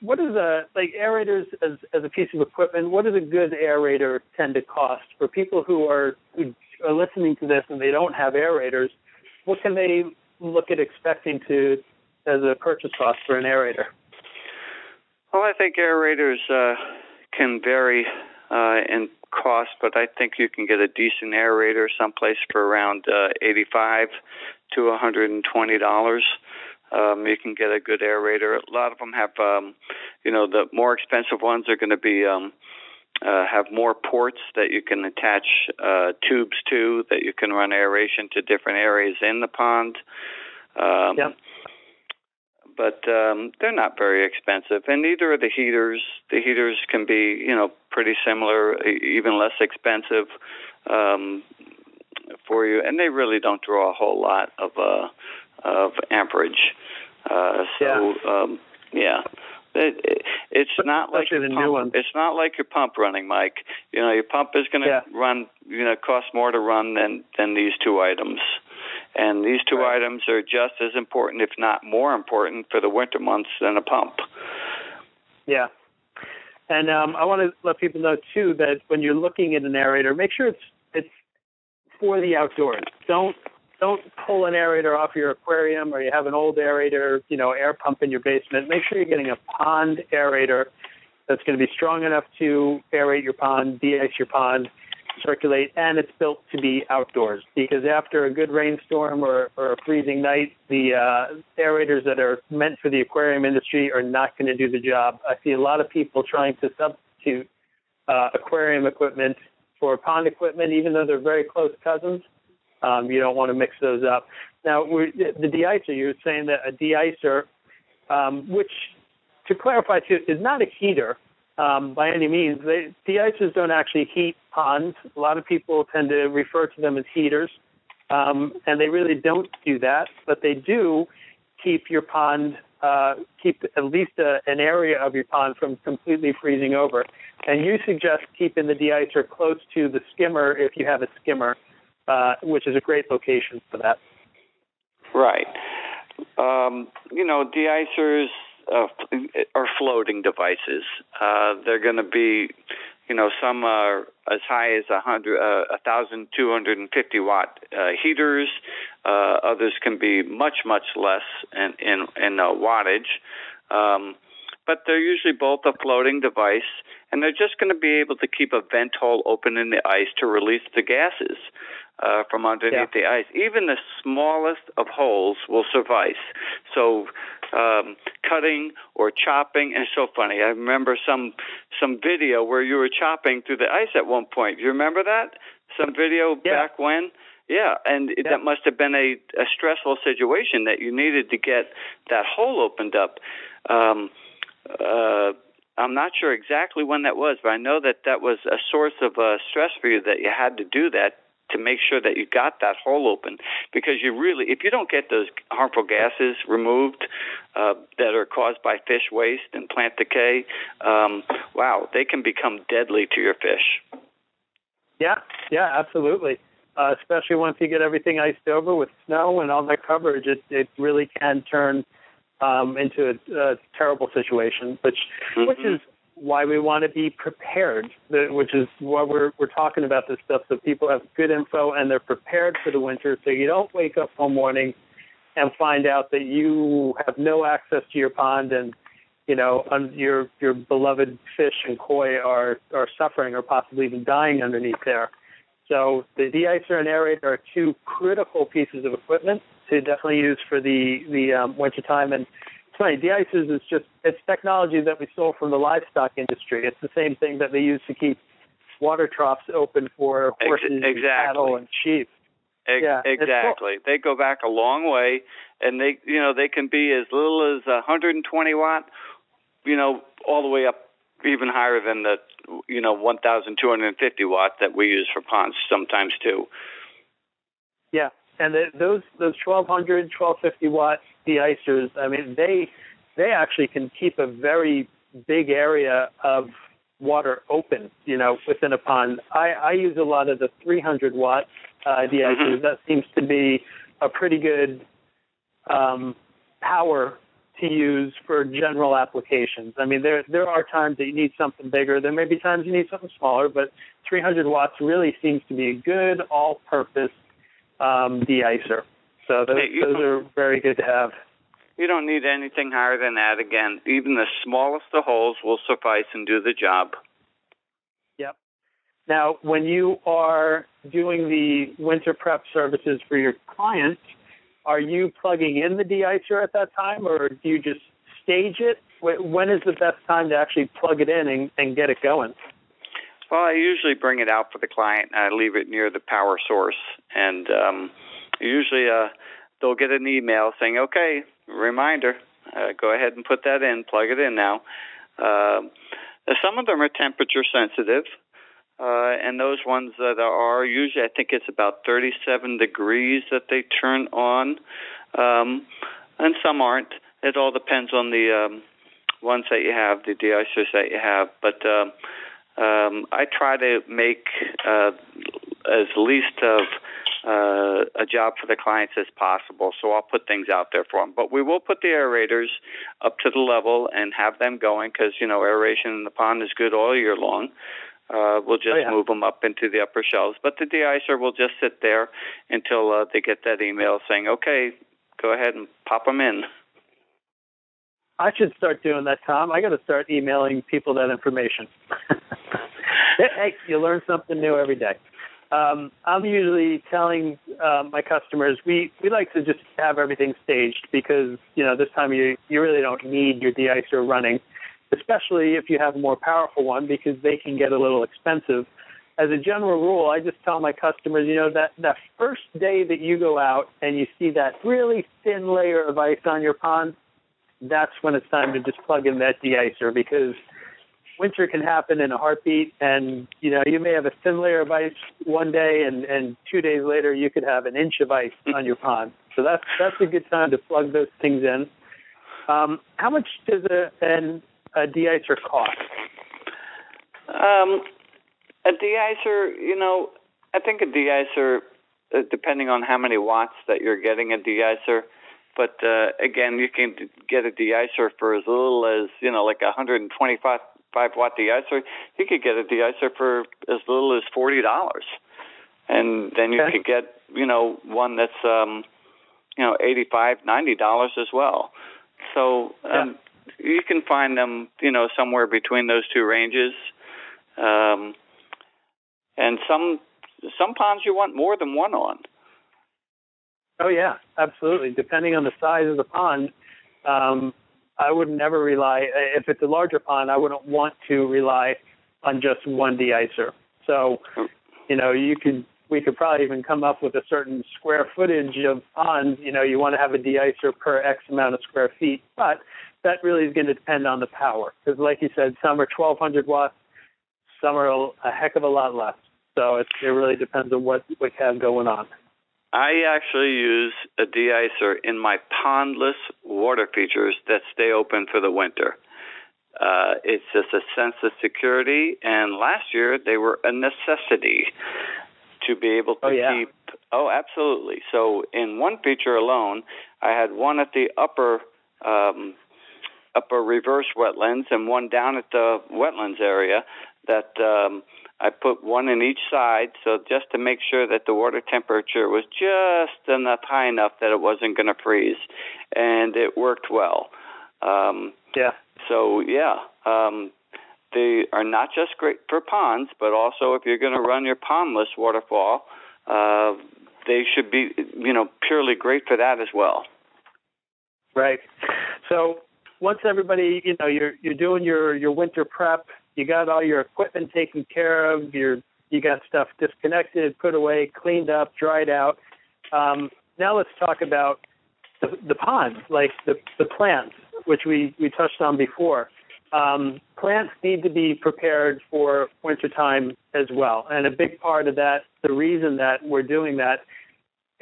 Speaker 3: what is a like aerators as as a piece of equipment? What does a good aerator tend to cost for people who are who are listening to this and they don't have aerators? What can they look at expecting to as a purchase cost for an aerator?
Speaker 4: Well, I think aerators uh, can vary uh, in cost, but I think you can get a decent aerator someplace for around uh, 85 to 120 dollars. Um, you can get a good aerator. A lot of them have, um, you know, the more expensive ones are going to be um, uh, have more ports that you can attach uh, tubes to that you can run aeration to different areas in the pond. Um,
Speaker 3: yep.
Speaker 4: But um, they're not very expensive, and neither are the heaters. The heaters can be, you know, pretty similar, even less expensive um, for you, and they really don't draw a whole lot of uh, of amperage. Uh, so
Speaker 3: yeah.
Speaker 4: Um, yeah. It, it, it's not like
Speaker 3: your
Speaker 4: pump, it's not like your pump running, Mike. You know, your pump is going to
Speaker 3: yeah.
Speaker 4: run. You know, cost more to run than than these two items. And these two
Speaker 3: right.
Speaker 4: items are just as important, if not more important, for the winter months than a pump.
Speaker 3: Yeah. And um, I want to let people know too that when you're looking at an aerator, make sure it's it's for the outdoors. Don't don't pull an aerator off your aquarium or you have an old aerator, you know, air pump in your basement. Make sure you're getting a pond aerator that's going to be strong enough to aerate your pond, de-ice your pond, circulate, and it's built to be outdoors. Because after a good rainstorm or, or a freezing night, the uh, aerators that are meant for the aquarium industry are not going to do the job. I see a lot of people trying to substitute uh, aquarium equipment for pond equipment, even though they're very close cousins. Um, you don't want to mix those up. Now, the de-icer, you're saying that a de-icer, um, which, to clarify too, is not a heater um, by any means. They, de-icers don't actually heat ponds. A lot of people tend to refer to them as heaters, um, and they really don't do that. But they do keep your pond, uh, keep at least a, an area of your pond from completely freezing over. And you suggest keeping the de-icer close to the skimmer if you have a skimmer uh, which is a great location for that.
Speaker 4: Right. Um, you know, de-icers uh, are floating devices. Uh, they're going to be, you know, some are as high as a hundred, uh, a thousand two hundred and fifty watt uh, heaters. Uh, others can be much, much less in in, in uh, wattage. Um, but they're usually both a floating device, and they're just going to be able to keep a vent hole open in the ice to release the gases uh, from underneath
Speaker 3: yeah.
Speaker 4: the ice. Even the smallest of holes will suffice. So, um, cutting or chopping, and it's so funny. I remember some some video where you were chopping through the ice at one point. Do you remember that? Some video
Speaker 3: yeah.
Speaker 4: back when. Yeah, and
Speaker 3: yeah.
Speaker 4: that must have been a, a stressful situation that you needed to get that hole opened up. Um, uh, I'm not sure exactly when that was, but I know that that was a source of uh, stress for you that you had to do that to make sure that you got that hole open. Because you really if you don't get those harmful gases removed uh, that are caused by fish waste and plant decay um, wow they can become deadly to your fish.
Speaker 3: Yeah yeah absolutely. Uh, especially once you get everything iced over with snow and all that coverage it it really can turn um, into a, a terrible situation which
Speaker 4: mm-hmm.
Speaker 3: which is why we want to be prepared, which is why we're we're talking about this stuff, so people have good info and they're prepared for the winter, so you don't wake up one morning and find out that you have no access to your pond and you know your your beloved fish and koi are are suffering or possibly even dying underneath there. So the de-icer and aerator are two critical pieces of equipment to definitely use for the the um, winter time and funny. De-ices is just it's technology that we stole from the livestock industry. It's the same thing that they use to keep water troughs open for horses,
Speaker 4: exactly.
Speaker 3: and cattle, and sheep.
Speaker 4: Ex-
Speaker 3: yeah,
Speaker 4: exactly. They go back a long way, and they you know they can be as little as 120 watt, you know, all the way up even higher than the you know 1,250 watt that we use for ponds sometimes too.
Speaker 3: Yeah, and the, those those 1200, 1250 watt deicers, I mean, they they actually can keep a very big area of water open, you know, within a pond. I, I use a lot of the 300 watt uh, deicers. Mm-hmm. That seems to be a pretty good um, power to use for general applications. I mean, there there are times that you need something bigger. There may be times you need something smaller, but 300 watts really seems to be a good all-purpose um, de-icer. So those, those are very good to have.
Speaker 4: You don't need anything higher than that. Again, even the smallest of holes will suffice and do the job.
Speaker 3: Yep. Now, when you are doing the winter prep services for your clients, are you plugging in the de-icer at that time, or do you just stage it? When is the best time to actually plug it in and, and get it going?
Speaker 4: Well, I usually bring it out for the client. I leave it near the power source, and um, usually uh, they'll get an email saying, "Okay, reminder, uh, go ahead and put that in, plug it in now." Uh, some of them are temperature sensitive, uh, and those ones that are usually, I think it's about 37 degrees that they turn on, um, and some aren't. It all depends on the um, ones that you have, the deicers that you have. But um, um, I try to make uh, as least of uh, a job for the clients as possible. So I'll put things out there for them. But we will put the aerators up to the level and have them going because you know aeration in the pond is good all year long. Uh, we'll just oh, yeah. move them up into the upper shelves. But the de-icer will just sit there until uh, they get that email saying, okay, go ahead and pop them in.
Speaker 3: I should start doing that, Tom. I got to start emailing people that information. hey, you learn something new every day. Um, I'm usually telling uh, my customers we, we like to just have everything staged because you know this time you you really don't need your de-icer running especially if you have a more powerful one because they can get a little expensive. As a general rule, I just tell my customers, you know, that that first day that you go out and you see that really thin layer of ice on your pond, that's when it's time to just plug in that de-icer because winter can happen in a heartbeat and you know you may have a thin layer of ice one day and and two days later you could have an inch of ice on your pond. So that's that's a good time to plug those things in. Um, how much does a an a de-icer cost?
Speaker 4: Um, a de-icer, you know, I think a de-icer, uh, depending on how many watts that you're getting a de-icer, but uh, again, you can get a de-icer for as little as you know, like a 125 five watt de-icer. You could get a de-icer for as little as forty dollars, and then you okay. could get you know one that's um, you know eighty five, ninety dollars as well. So um, you can find them, you know, somewhere between those two ranges. Um, and some some ponds you want more than one on.
Speaker 3: Oh yeah, absolutely. Depending on the size of the pond, um, I would never rely. If it's a larger pond, I wouldn't want to rely on just one de-icer. So, you know, you could we could probably even come up with a certain square footage of ponds. You know, you want to have a de-icer per X amount of square feet, but that really is going to depend on the power. Because, like you said, some are 1,200 watts, some are a heck of a lot less. So it, it really depends on what you have going on.
Speaker 4: I actually use a de-icer in my pondless water features that stay open for the winter. Uh, it's just a sense of security, and last year they were a necessity to be able to
Speaker 3: oh, yeah.
Speaker 4: keep. Oh, absolutely. So in one feature alone, I had one at the upper um, upper reverse wetlands and one down at the wetlands area that um, I put one in each side, so just to make sure that the water temperature was just enough high enough that it wasn't going to freeze, and it worked well. Um,
Speaker 3: yeah.
Speaker 4: So yeah, um, they are not just great for ponds, but also if you're going to run your pondless waterfall, uh, they should be you know purely great for that as well.
Speaker 3: Right. So once everybody, you know, you're you're doing your your winter prep, you got all your equipment taken care of, you're you got stuff disconnected, put away, cleaned up, dried out. Um, now let's talk about the, the pond, like the the plants, which we we touched on before. Um, plants need to be prepared for wintertime as well, and a big part of that, the reason that we're doing that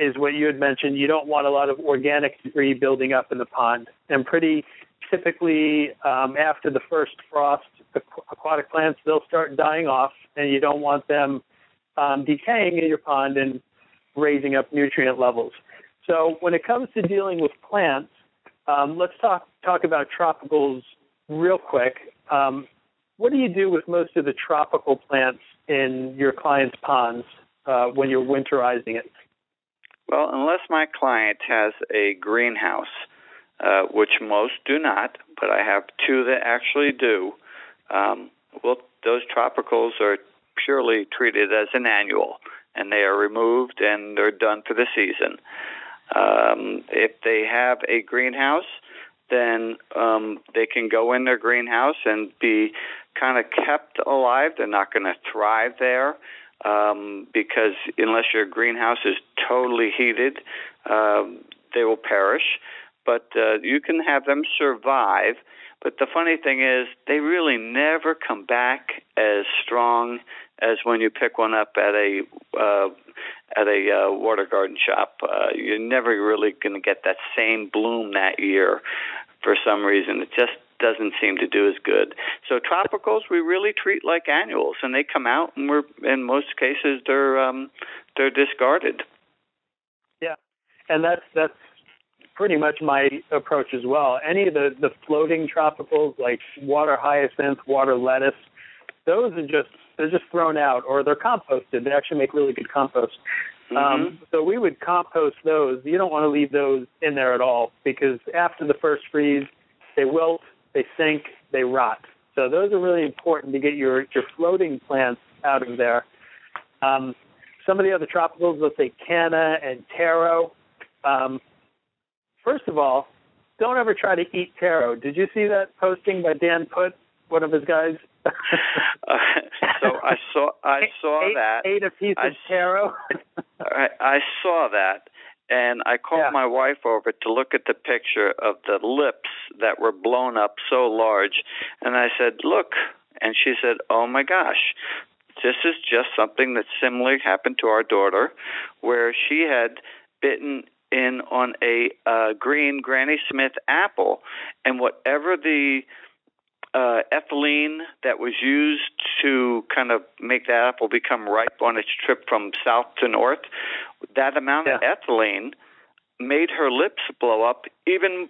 Speaker 3: is what you had mentioned. You don't want a lot of organic debris building up in the pond. And pretty typically, um, after the first frost, aquatic plants they'll start dying off, and you don't want them um, decaying in your pond and raising up nutrient levels. So when it comes to dealing with plants, um, let's talk talk about tropicals real quick. Um, what do you do with most of the tropical plants in your client's ponds uh, when you're winterizing it?
Speaker 4: Well, unless my client has a greenhouse, uh, which most do not, but I have two that actually do. Um, well, those tropicals are purely treated as an annual, and they are removed and they're done for the season. Um, if they have a greenhouse, then um, they can go in their greenhouse and be kind of kept alive. They're not going to thrive there um, because unless your greenhouse is totally heated, uh, they will perish. But uh, you can have them survive. But the funny thing is, they really never come back as strong as when you pick one up at a uh, at a uh, water garden shop. Uh, you're never really going to get that same bloom that year for some reason. It just doesn't seem to do as good. So tropicals we really treat like annuals, and they come out, and we're in most cases they're um, they're discarded.
Speaker 3: Yeah, and that's that's pretty much my approach as well. Any of the the floating tropicals like water hyacinth, water lettuce, those are just they're just thrown out or they're composted. They actually make really good compost. Um, mm-hmm. Um, so we would compost those. You don't want to leave those in there at all because after the first freeze, they wilt, they sink, they rot. So those are really important to get your your floating plants out of there. Um, some of the other tropicals, let's say canna and taro. Um, first of all, don't ever try to eat taro. Did you see that posting by Dan Put, one of his guys?
Speaker 4: uh, so I saw I saw
Speaker 3: ate,
Speaker 4: that.
Speaker 3: Ate a piece I, of taro.
Speaker 4: I, I saw that, and I called
Speaker 3: yeah.
Speaker 4: my wife over to look at the picture of the lips that were blown up so large, and I said, "Look," and she said, "Oh my gosh." This is just something that similarly happened to our daughter, where she had bitten in on a uh, green Granny Smith apple, and whatever the uh, ethylene that was used to kind of make that apple become ripe on its trip from south to north, that amount
Speaker 3: yeah.
Speaker 4: of ethylene made her lips blow up even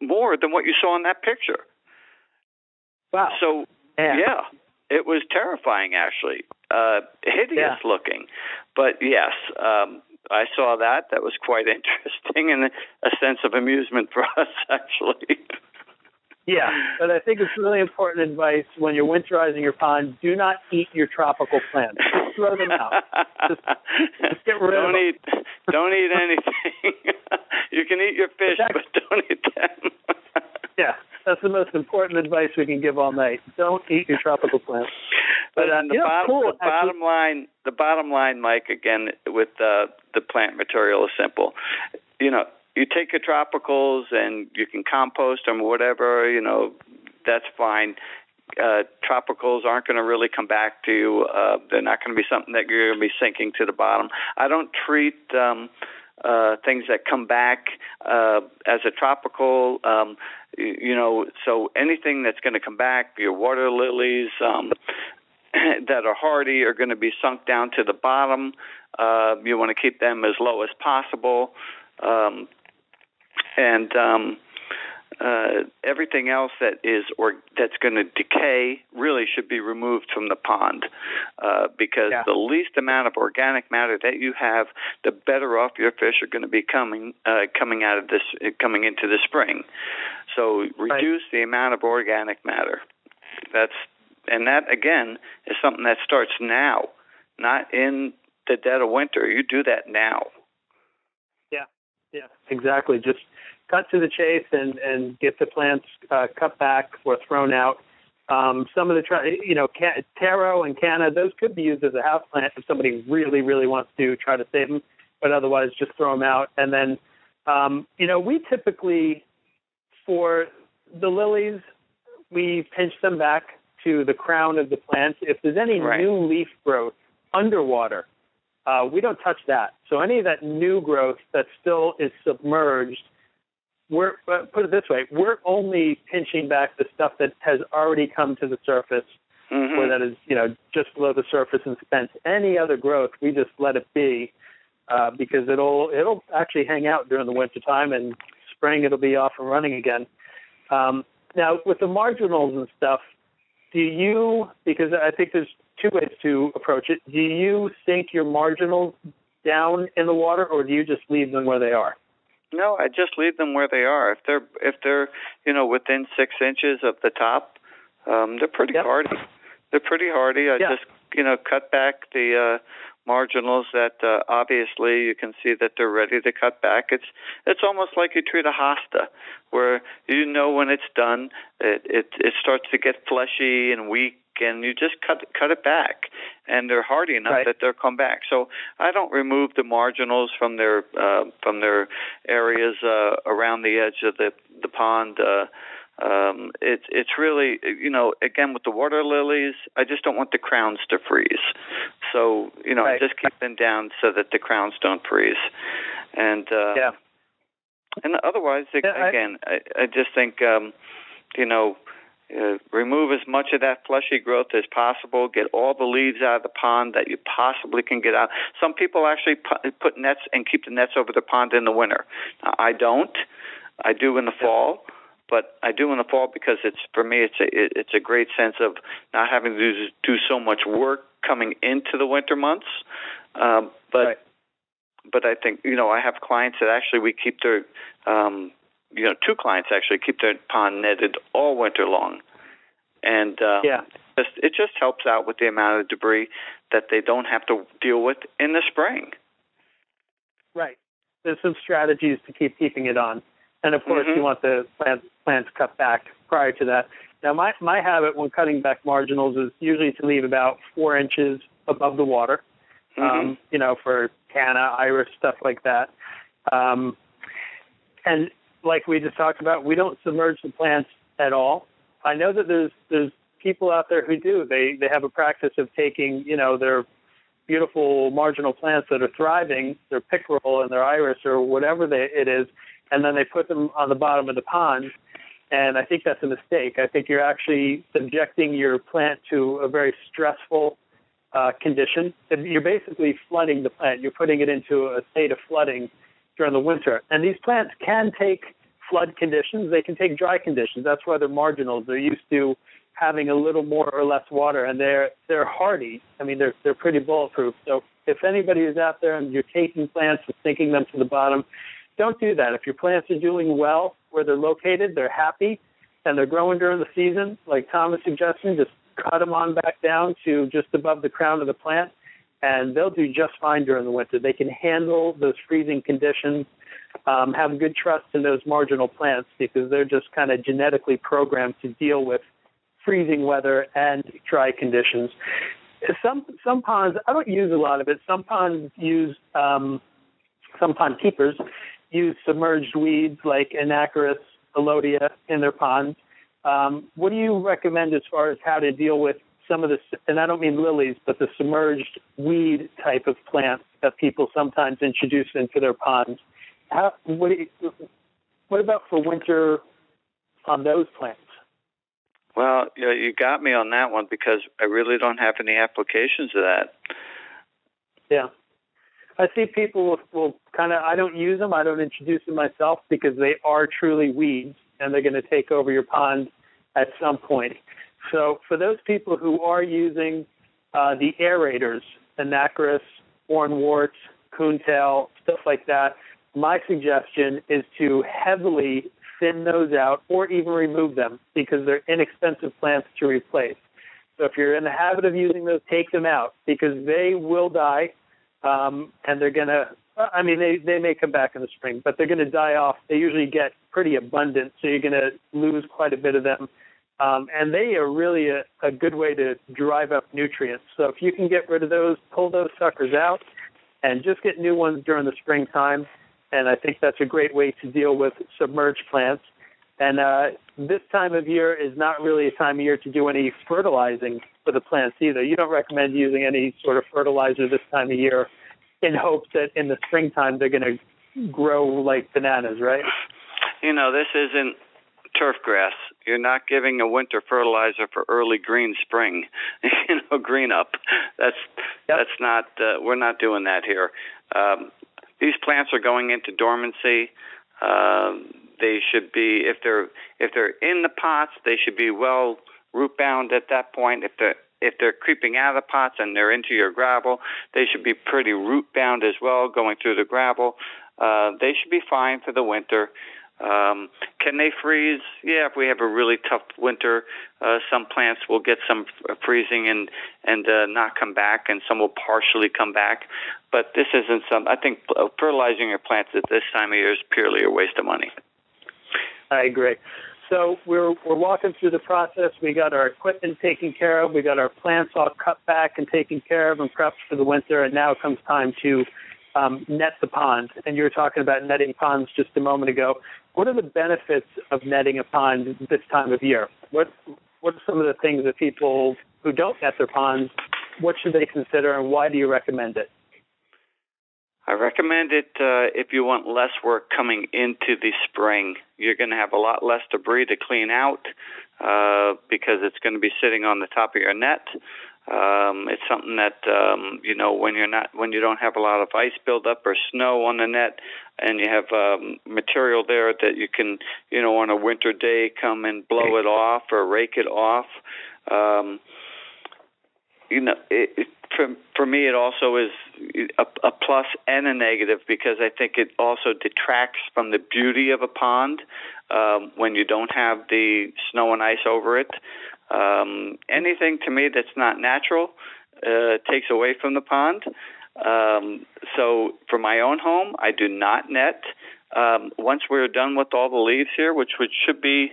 Speaker 4: more than what you saw in that picture.
Speaker 3: Wow.
Speaker 4: So,
Speaker 3: yeah,
Speaker 4: yeah it was terrifying, actually. Uh, hideous
Speaker 3: yeah.
Speaker 4: looking. But yes, um, I saw that. That was quite interesting and a sense of amusement for us, actually.
Speaker 3: Yeah, but I think it's really important advice when you're winterizing your pond. Do not eat your tropical plants. Just throw them out. Just, just get rid
Speaker 4: don't
Speaker 3: of them.
Speaker 4: eat. Don't eat anything. you can eat your fish, but don't eat them.
Speaker 3: yeah, that's the most important advice we can give all night. Don't eat your tropical plants.
Speaker 4: But uh, the,
Speaker 3: you know,
Speaker 4: bottom,
Speaker 3: cool,
Speaker 4: the bottom line, the bottom line, Mike, again with uh, the plant material is simple. You know, you take your tropicals and you can compost them or whatever, you know, that's fine. Uh, tropicals aren't going to really come back to you. Uh, they're not going to be something that you're going to be sinking to the bottom. I don't treat um, uh, things that come back uh, as a tropical. Um, you, know, so anything that's going to come back, your water lilies um, that are hardy are going to be sunk down to the bottom. Uh, you want to keep them as low as possible. Um, and um, uh, everything else that is or that's going to decay really should be removed from the pond uh, because
Speaker 3: yeah.
Speaker 4: the least amount of organic matter that you have, the better off your fish are going to be coming uh, coming out of this coming into the spring. So reduce
Speaker 3: right.
Speaker 4: the amount of organic matter. That's and that again is something that starts now, not in the dead of winter. You do that now.
Speaker 3: Yeah, yeah, exactly. Just cut to the chase and and get the plants uh, cut back or thrown out. Um, some of the try, you know, can, taro and canna, those could be used as a house plant if somebody really, really wants to try to save them. But otherwise, just throw them out. And then, um, you know, we typically for the lilies, we pinch them back to the crown of the plant. If there's any
Speaker 4: right.
Speaker 3: new leaf growth underwater, uh, we don't touch that. So any of that new growth that still is submerged, we're uh, put it this way: we're only pinching back the stuff that has already come to the surface,
Speaker 4: mm-hmm.
Speaker 3: or that is you know just below the surface and spent. Any other growth, we just let it be uh, because it'll it'll actually hang out during the winter time, and spring it'll be off and running again. Um, now with the marginals and stuff, do you? Because I think there's two ways to approach it. Do you sink your marginals down in the water, or do you just leave them where they are?
Speaker 4: No, I just leave them where they are. If they're if they're you know within six inches of the top, um, they're pretty
Speaker 3: yep.
Speaker 4: hardy. They're pretty hardy. I
Speaker 3: yeah.
Speaker 4: just you know cut back the uh, marginals that uh, obviously you can see that they're ready to cut back. It's it's almost like you treat a hosta, where you know when it's done, it it, it starts to get fleshy and weak and you just cut cut it back, and they're hardy enough
Speaker 3: right.
Speaker 4: that they'll come back. So I don't remove the marginals from their uh, from their areas uh, around the edge of the the pond. Uh, um, it's it's really you know again with the water lilies, I just don't want the crowns to freeze. So you know
Speaker 3: right.
Speaker 4: I just keep them down so that the crowns don't freeze, and uh,
Speaker 3: yeah.
Speaker 4: And otherwise,
Speaker 3: yeah,
Speaker 4: again, I, I just think um, you know uh, remove as much of that fleshy growth as possible. Get all the leaves out of the pond that you possibly can get out. Some people actually put nets and keep the nets over the pond in the winter. Now, I don't. I do in the fall, but I do in the fall because it's for me it's a it's a great sense of not having to do, do so much work coming into the winter months. Um, but
Speaker 3: right.
Speaker 4: but I think you know I have clients that actually we keep their um, you know, two clients actually keep their pond netted all winter long, and uh,
Speaker 3: yeah,
Speaker 4: just, it just helps out with the amount of debris that they don't have to deal with in the spring.
Speaker 3: Right. There's some strategies to keep keeping it on, and of course,
Speaker 4: mm-hmm.
Speaker 3: you want the plant, plants cut back prior to that. Now, my my habit when cutting back marginals is usually to leave about four inches above the water.
Speaker 4: Mm-hmm.
Speaker 3: Um, you know, for canna, iris, stuff like that. Um, and like we just talked about, we don't submerge the plants at all. I know that there's there's people out there who do. They they have a practice of taking you know their beautiful marginal plants that are thriving, their pickerel and their iris or whatever they, it is, and then they put them on the bottom of the pond. And I think that's a mistake. I think you're actually subjecting your plant to a very stressful uh, condition. You're basically flooding the plant. You're putting it into a state of flooding during the winter. And these plants can take flood conditions. They can take dry conditions. That's why they're marginals. They're used to having a little more or less water, and they're they're hardy. I mean, they're they're pretty bulletproof. So if anybody is out there and you're taking plants and sinking them to the bottom, don't do that. If your plants are doing well where they're located, they're happy, and they're growing during the season, like Tom was suggesting, just cut them on back down to just above the crown of the plant, and they'll do just fine during the winter. They can handle those freezing conditions. Um, have good trust in those marginal plants because they're just kind of genetically programmed to deal with freezing weather and dry conditions. Some some ponds I don't use a lot of it. Some ponds use um, some pond keepers use submerged weeds like Anacharis, Elodea in their ponds. Um, what do you recommend as far as how to deal with some of the, and I don't mean lilies, but the submerged weed type of plants that people sometimes introduce into their ponds? How, what, you, what about for winter on those plants?
Speaker 4: Well, you, know, you got me on that one because I really don't have any applications of that.
Speaker 3: Yeah. I see people will, will kind of, I don't use them, I don't introduce them myself because they are truly weeds and they're going to take over your pond at some point. So for those people who are using uh, the aerators, Anacharis, hornwort, coontail, stuff like that, my suggestion is to heavily thin those out or even remove them because they're inexpensive plants to replace. So if you're in the habit of using those, take them out because they will die um, and they're going to, I mean, they, they may come back in the spring, but they're going to die off. They usually get pretty abundant, so you're going to lose quite a bit of them. Um, and they are really a, a good way to drive up nutrients. So if you can get rid of those, pull those suckers out, and just get new ones during the springtime. And I think that's a great way to deal with submerged plants. And uh, this time of year is not really a time of year to do any fertilizing for the plants either. You don't recommend using any sort of fertilizer this time of year in hopes that in the springtime they're going to grow like bananas, right?
Speaker 4: You know, this isn't turf grass. You're not giving a winter fertilizer for early green spring, you know, green up. That's yep. that's not. Uh, we're not doing that here. Um, these plants are going into dormancy. Uh, they should be if they're if they're in the pots, they should be well root bound at that point. If they're if they're creeping out of the pots and they're into your gravel, they should be pretty root bound as well, going through the gravel. Uh, they should be fine for the winter. Um, can they freeze? Yeah, if we have a really tough winter, uh, some plants will get some freezing and and uh, not come back, and some will partially come back. But this isn't some. I think uh, fertilizing your plants at this time of year is purely a waste of money.
Speaker 3: I agree. So we're we're walking through the process. We got our equipment taken care of. We got our plants all cut back and taken care of and prepped for the winter. And now comes time to um, net the pond. And you were talking about netting ponds just a moment ago. What are the benefits of netting a pond this time of year? What what are some of the things that people who don't net their ponds, what should they consider, and why do you recommend it?
Speaker 4: I recommend it uh, if you want less work coming into the spring. You're going to have a lot less debris to clean out uh, because it's going to be sitting on the top of your net. Um, it's something that um, you know when you're not when you don't have a lot of ice buildup or snow on the net, and you have um, material there that you can you know on a winter day come and blow it off or rake it off. Um, you know, it, it, for for me, it also is a, a plus and a negative because I think it also detracts from the beauty of a pond um, when you don't have the snow and ice over it. Um, anything to me that's not natural uh, takes away from the pond. Um, so for my own home, I do not net. Um, once we're done with all the leaves here, which which should be,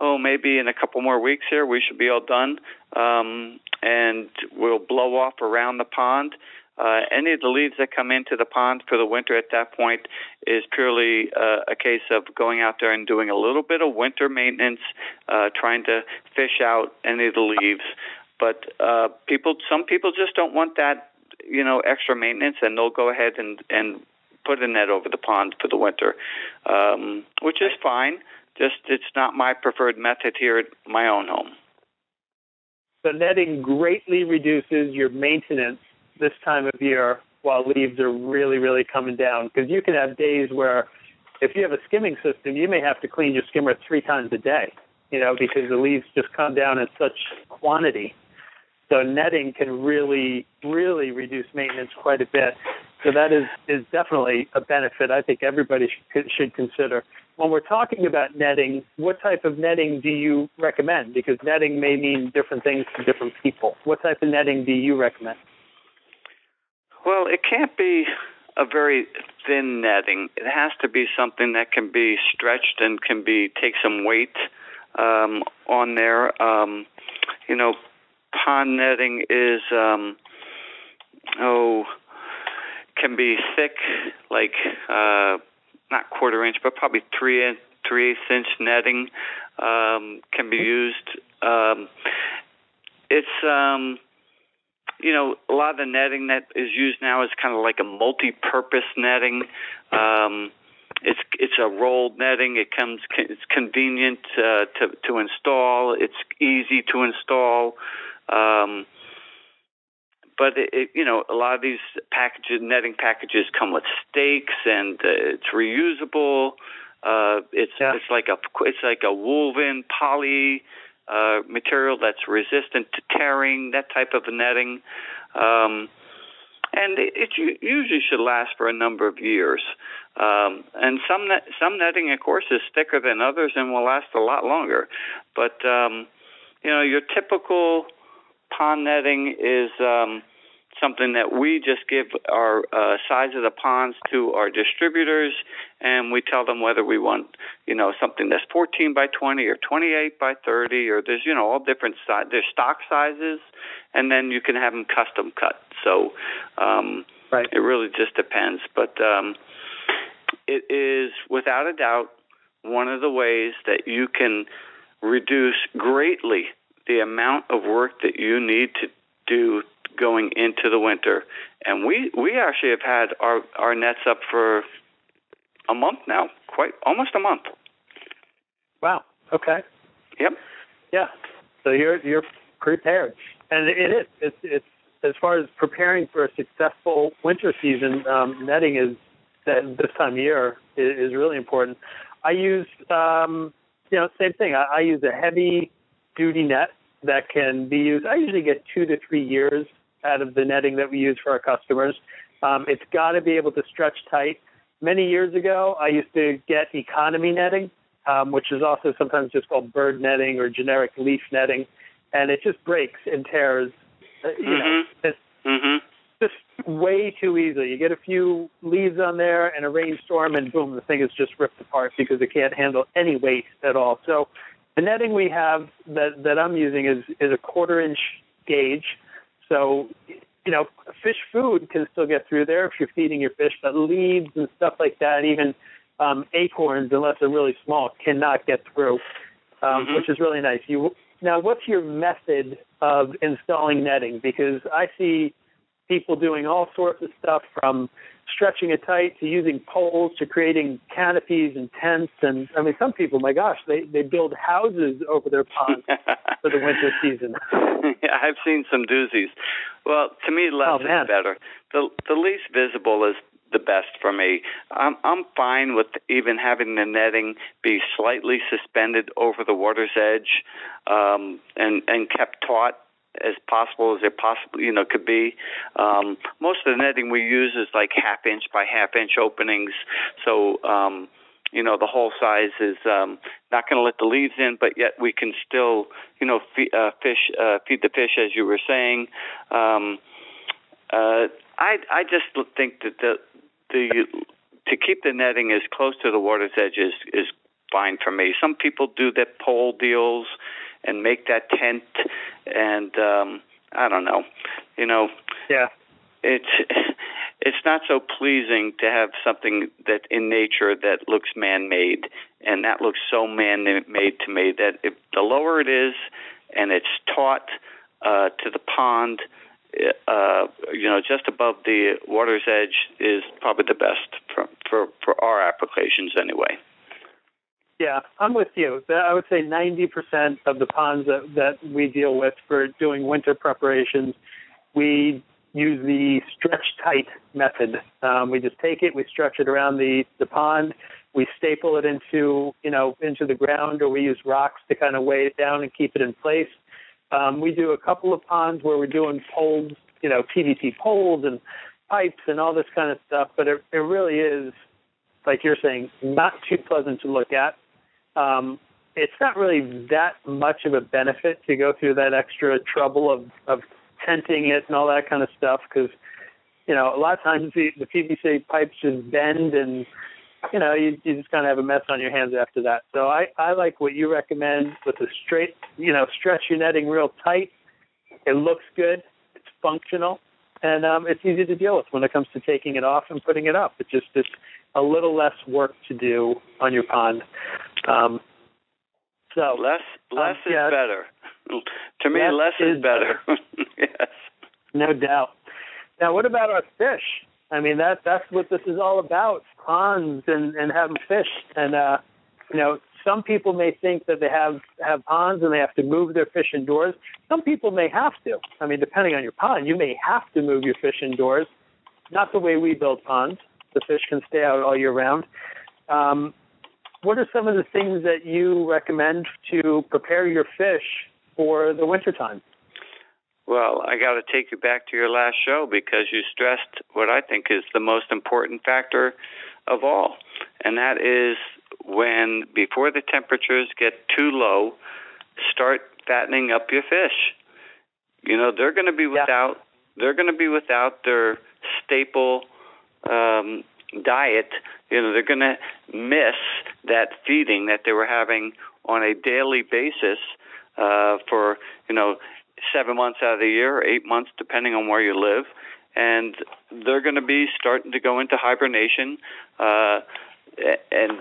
Speaker 4: oh maybe in a couple more weeks here, we should be all done, um, and we'll blow off around the pond. Uh, any of the leaves that come into the pond for the winter at that point is purely uh, a case of going out there and doing a little bit of winter maintenance, uh, trying to fish out any of the leaves. But uh, people, some people just don't want that, you know, extra maintenance, and they'll go ahead and and put a net over the pond for the winter, um, which is fine. Just it's not my preferred method here at my own home.
Speaker 3: The netting greatly reduces your maintenance this time of year while leaves are really, really coming down. Because you can have days where, if you have a skimming system, you may have to clean your skimmer three times a day, you know, because the leaves just come down in such quantity. So netting can really, really reduce maintenance quite a bit. So that is, is definitely a benefit I think everybody should, should consider. When we're talking about netting, what type of netting do you recommend? Because netting may mean different things to different people. What type of netting do you recommend?
Speaker 4: Well, it can't be a very thin netting. It has to be something that can be stretched and can be take some weight um, on there. Um, you know, pond netting is um, oh can be thick, like uh, not quarter inch, but probably three inch, three eighths inch netting um, can be used. Um, it's um, you know, a lot of the netting that is used now is kind of like a multi-purpose netting. Um, it's it's a rolled netting. It comes it's convenient uh, to to install. It's easy to install. Um, but it, it, you know, a lot of these packages, netting packages, come with stakes, and uh, it's reusable. Uh, it's yeah. it's like a it's like a woven poly uh, material that's resistant to tearing, that type of netting. Um, and it, it usually should last for a number of years. Um, and some net, some netting, of course, is thicker than others and will last a lot longer. But um, you know, your typical pond netting is um, something that we just give our uh, size of the ponds to our distributors, and we tell them whether we want, you know, something that's 14 by 20 or 28 by 30, or there's, you know, all different size. There's stock sizes, and then you can have them custom cut. So um, right. it really just depends. But um, it is without a doubt one of the ways that you can reduce greatly the amount of work that you need to do going into the winter. And we we actually have had our our nets up for a month now, quite almost a month.
Speaker 3: Wow. Okay.
Speaker 4: Yep.
Speaker 3: Yeah. So you're you're prepared, and it is. It's it's as far as preparing for a successful winter season. Um, netting is this time of year is, is really important. I use um, you know same thing. I, I use a heavy duty net that can be used. I usually get two to three years out of the netting that we use for our customers. Um, it's got to be able to stretch tight. Many years ago, I used to get economy netting, um, which is also sometimes just called bird netting or generic leaf netting, and it just breaks and tears. Uh, you mm-hmm. know, it's
Speaker 4: mm-hmm.
Speaker 3: just way too easily. You get a few leaves on there and a rainstorm, and boom, the thing is just ripped apart because it can't handle any weight at all. So the netting we have that, that I'm using is, is a quarter inch gauge. So, you know, fish food can still get through there if you're feeding your fish, but leaves and stuff like that, even um, acorns, unless they're really small, cannot get through, um, mm-hmm. which is really nice. You now, what's your method of installing netting? Because I see people doing all sorts of stuff from stretching it tight to using poles to creating canopies and tents. And I mean, some people, my gosh, they, they build houses over their ponds for the winter season.
Speaker 4: yeah, I've seen some doozies. Well, to me, less
Speaker 3: oh, is
Speaker 4: better. The, the least visible is the best for me. I'm I'm fine with even having the netting be slightly suspended over the water's edge, um, and and kept taut as possible as it possibly you know could be. Um, most of the netting we use is like half inch by half inch openings, so um, you know the hole size is um, not going to let the leaves in, but yet we can still you know feed, uh, fish uh, feed the fish as you were saying. Um, uh, I I just think that the the to keep the netting as close to the water's edge is is fine for me. Some people do the pole deals and make that tent and um I don't know. You know.
Speaker 3: Yeah.
Speaker 4: It's it's not so pleasing to have something that in nature that looks man-made and that looks so man-made to me that if the lower it is and it's taut uh to the pond uh, you know, just above the water's edge is probably the best for for, for our applications anyway.
Speaker 3: Yeah, I'm with you. I would say 90% of the ponds that, that we deal with for doing winter preparations, we use the stretch tight method. Um, we just take it, we stretch it around the, the pond, we staple it into you know into the ground, or we use rocks to kind of weigh it down and keep it in place. Um, we do a couple of ponds where we're doing poles, you know, PVC poles and pipes and all this kind of stuff, but it, it really is, like you're saying, not too pleasant to look at. Um, it's not really that much of a benefit to go through that extra trouble of, of tenting it and all that kind of stuff because, you know, a lot of times the, the PVC pipes just bend and you know, you, you just kind of have a mess on your hands after that. So I, I like what you recommend with the straight, you know, stretch your netting real tight. It looks good. It's functional. And um, it's easy to deal with when it comes to taking it off and putting it up. It's just it's a little less work to do on your pond. Um, so
Speaker 4: less less
Speaker 3: um, yeah,
Speaker 4: is better. to me,
Speaker 3: less,
Speaker 4: less is, is better.
Speaker 3: better.
Speaker 4: yes.
Speaker 3: No doubt. Now, what about our fish? I mean, that that's what this is all about: ponds and and having fish. And uh, you know, some people may think that they have have ponds and they have to move their fish indoors. Some people may have to. I mean, depending on your pond, you may have to move your fish indoors. Not the way we build ponds. The fish can stay out all year round. Um, what are some of the things that you recommend to prepare your fish for the wintertime?
Speaker 4: Well, I got to take you back to your last show because you stressed what I think is the most important factor of all, and that is when before the temperatures get too low, start fattening up your fish. You know, they're going to be without yeah. they're going to be without their staple um, diet. You know, they're going to miss that feeding that they were having on a daily basis uh, for you know seven months out of the year, or eight months, depending on where you live. And they're going to be starting to go into hibernation. Uh, and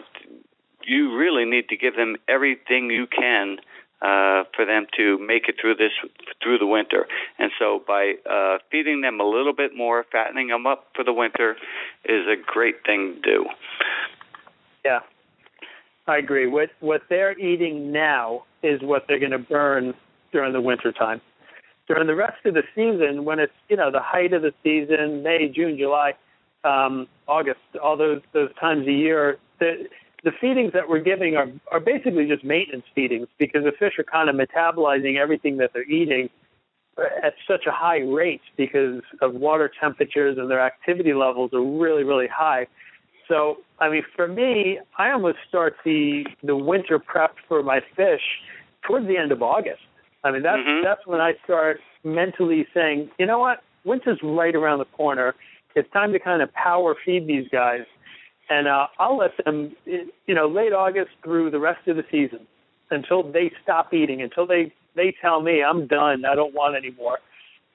Speaker 4: you really need to give them everything you can uh, for them to make it through this through the winter. And so by uh, feeding them a little bit more, fattening them up for the winter, is a great thing to do.
Speaker 3: Yeah, I agree. What what they're eating now is what they're going to burn during the winter time. During the rest of the season, when it's you know the height of the season, May, June, July, um, August, all those those times a year, the the feedings that we're giving are are basically just maintenance feedings because the fish are kind of metabolizing everything that they're eating at such a high rate because of water temperatures and their activity levels are really really high so, I mean, for me, I almost start the the winter prep for my fish towards the end of August. I mean, that's
Speaker 4: mm-hmm.
Speaker 3: that's when I start mentally saying, you know what, winter's right around the corner. It's time to kind of power feed these guys, and uh, I'll let them, you know, late August through the rest of the season until they stop eating, until they they tell me I'm done, I don't want any more,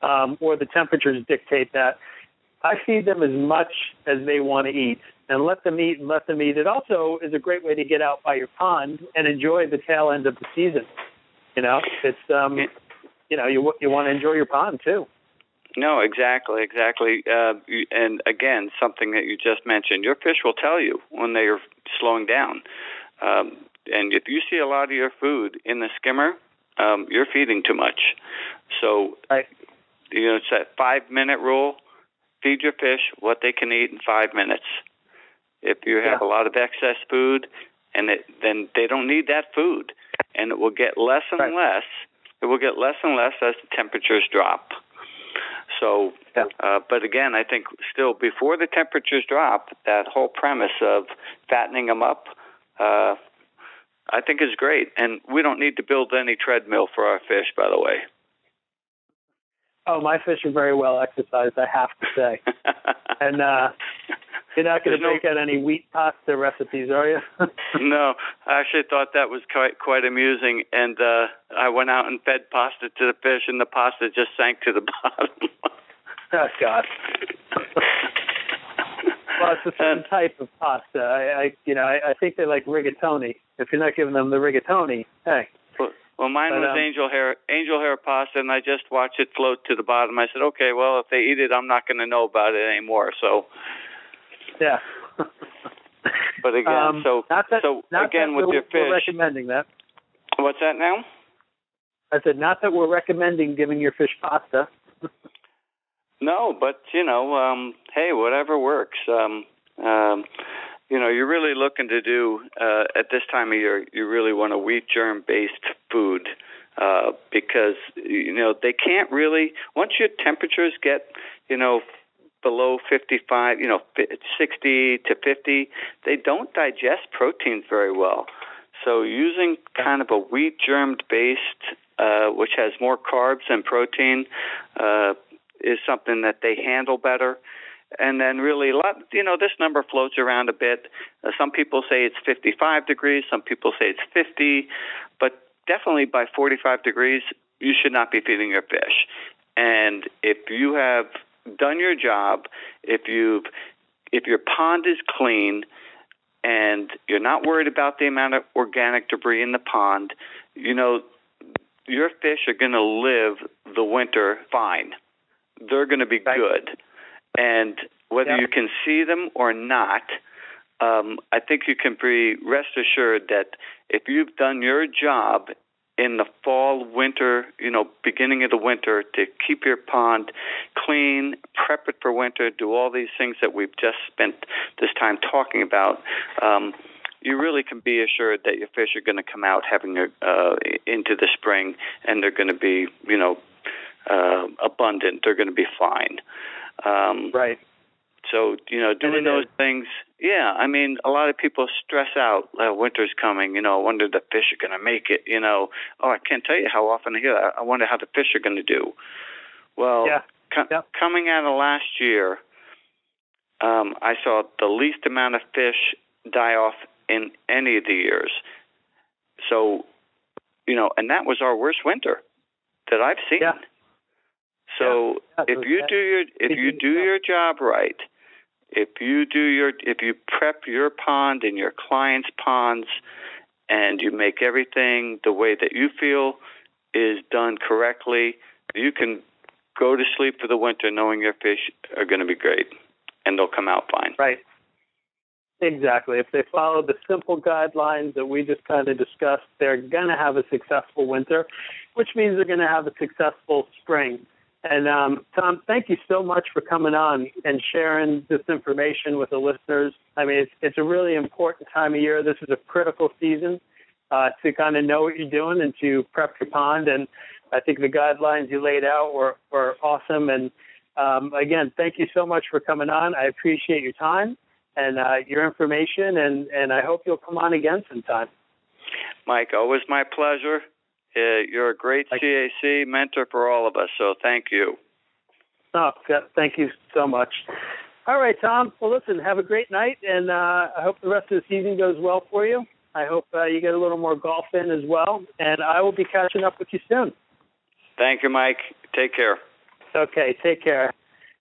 Speaker 3: um, or the temperatures dictate that. I feed them as much as they want to eat and let them eat and let them eat. It also is a great way to get out by your pond and enjoy the tail end of the season. You know, it's um, you know, you you want to enjoy your pond too.
Speaker 4: No, exactly, exactly. Uh, and again, something that you just mentioned, your fish will tell you when they are slowing down. Um, and if you see a lot of your food in the skimmer, um, you're feeding too much. So,
Speaker 3: right.
Speaker 4: you know, it's that five minute rule. Feed your fish what they can eat in five minutes. If you have
Speaker 3: yeah.
Speaker 4: a lot of excess food, and it, then they don't need that food, and it will get less and
Speaker 3: right.
Speaker 4: less. It will get less and less as the temperatures drop. So,
Speaker 3: yeah.
Speaker 4: uh, but again, I think still before the temperatures drop, that whole premise of fattening them up, uh, I think is great. And we don't need to build any treadmill for our fish, by the way.
Speaker 3: Oh, my fish are very well exercised, I have to say. and uh, you're not going to break no, out any wheat pasta recipes, are you?
Speaker 4: no, I actually thought that was quite quite amusing, and uh, I went out and fed pasta to the fish, and the pasta just sank to the bottom.
Speaker 3: oh God. well, it's a certain type of pasta. I, I you know, I, I think they like rigatoni. If you're not giving them the rigatoni, hey.
Speaker 4: Well, well mine
Speaker 3: but,
Speaker 4: was
Speaker 3: um,
Speaker 4: angel hair angel hair pasta, and I just watched it float to the bottom. I said, okay, well, if they eat it, I'm not going to know about it anymore. So
Speaker 3: yeah.
Speaker 4: but again,
Speaker 3: um,
Speaker 4: so
Speaker 3: that,
Speaker 4: so again with your fish,
Speaker 3: we're recommending that.
Speaker 4: What's that now?
Speaker 3: I said not that we're recommending giving your fish pasta.
Speaker 4: no, but you know, um, hey, whatever works. Um, um, you know, you're really looking to do uh, at this time of year. You really want a wheat germ based food. Uh, because you know they can't really once your temperatures get you know below 55, you know, 60 to 50, they don't digest proteins very well. So using kind of a wheat germed based, uh, which has more carbs and protein, uh, is something that they handle better. And then really, a lot, you know, this number floats around a bit. Uh, some people say it's 55 degrees, some people say it's 50, but definitely by 45 degrees, you should not be feeding your fish. And if you have done your job, if you've if your pond is clean and you're not worried about the amount of organic debris in the pond, you know your fish are going to live the winter fine. They're going to be
Speaker 3: right.
Speaker 4: good, and whether
Speaker 3: yep.
Speaker 4: you can see them or not, um, I think you can be rest assured that if you've done your job in the fall, winter, you know, beginning of the winter to keep your pond clean, prep it for winter, do all these things that we've just spent this time talking about. Um, you really can be assured that your fish are going to come out having a, uh, into the spring, and they're going to be, you know, uh, abundant. They're going to be fine. Um,
Speaker 3: right.
Speaker 4: So you know, doing those is. things. Yeah, I mean, a lot of people stress out. Uh, winter's coming. You know, I wonder the fish are going to make it. You know, oh, I can't tell you how often I hear that. I wonder how the fish are going to do. Well,
Speaker 3: yeah.
Speaker 4: Co-
Speaker 3: yep.
Speaker 4: coming out of last year, um, I saw the least amount of fish die off in any of the years. So, you know, and that was our worst winter that I've seen.
Speaker 3: Yeah.
Speaker 4: So
Speaker 3: yeah.
Speaker 4: if you do your if you do your job right, if you do your if you prep your pond and your clients' ponds and you make everything the way that you feel is done correctly, you can go to sleep for the winter knowing your fish are going to be great and they'll come out fine.
Speaker 3: Right. Exactly. If they follow the simple guidelines that we just kind of discussed, they're going to have a successful winter, which means they're going to have a successful spring. And um, Tom, thank you so much for coming on and sharing this information with the listeners. I mean, it's, it's a really important time of year. This is a critical season uh, to kind of know what you're doing and to prep your pond. And I think the guidelines you laid out were, were awesome. And um, again, thank you so much for coming on. I appreciate your time and uh, your information, and, and I hope you'll come on again sometime.
Speaker 4: Mike, always my pleasure. Uh, you're a great CAC mentor for all of us, so thank you.
Speaker 3: Oh, thank you so much. All right, Tom. Well, listen, have a great night, and uh, I hope the rest of the season goes well for you. I hope uh, you get a little more golf in as well, and I will be catching up with you soon.
Speaker 4: Thank you, Mike. Take care.
Speaker 3: Okay, take care.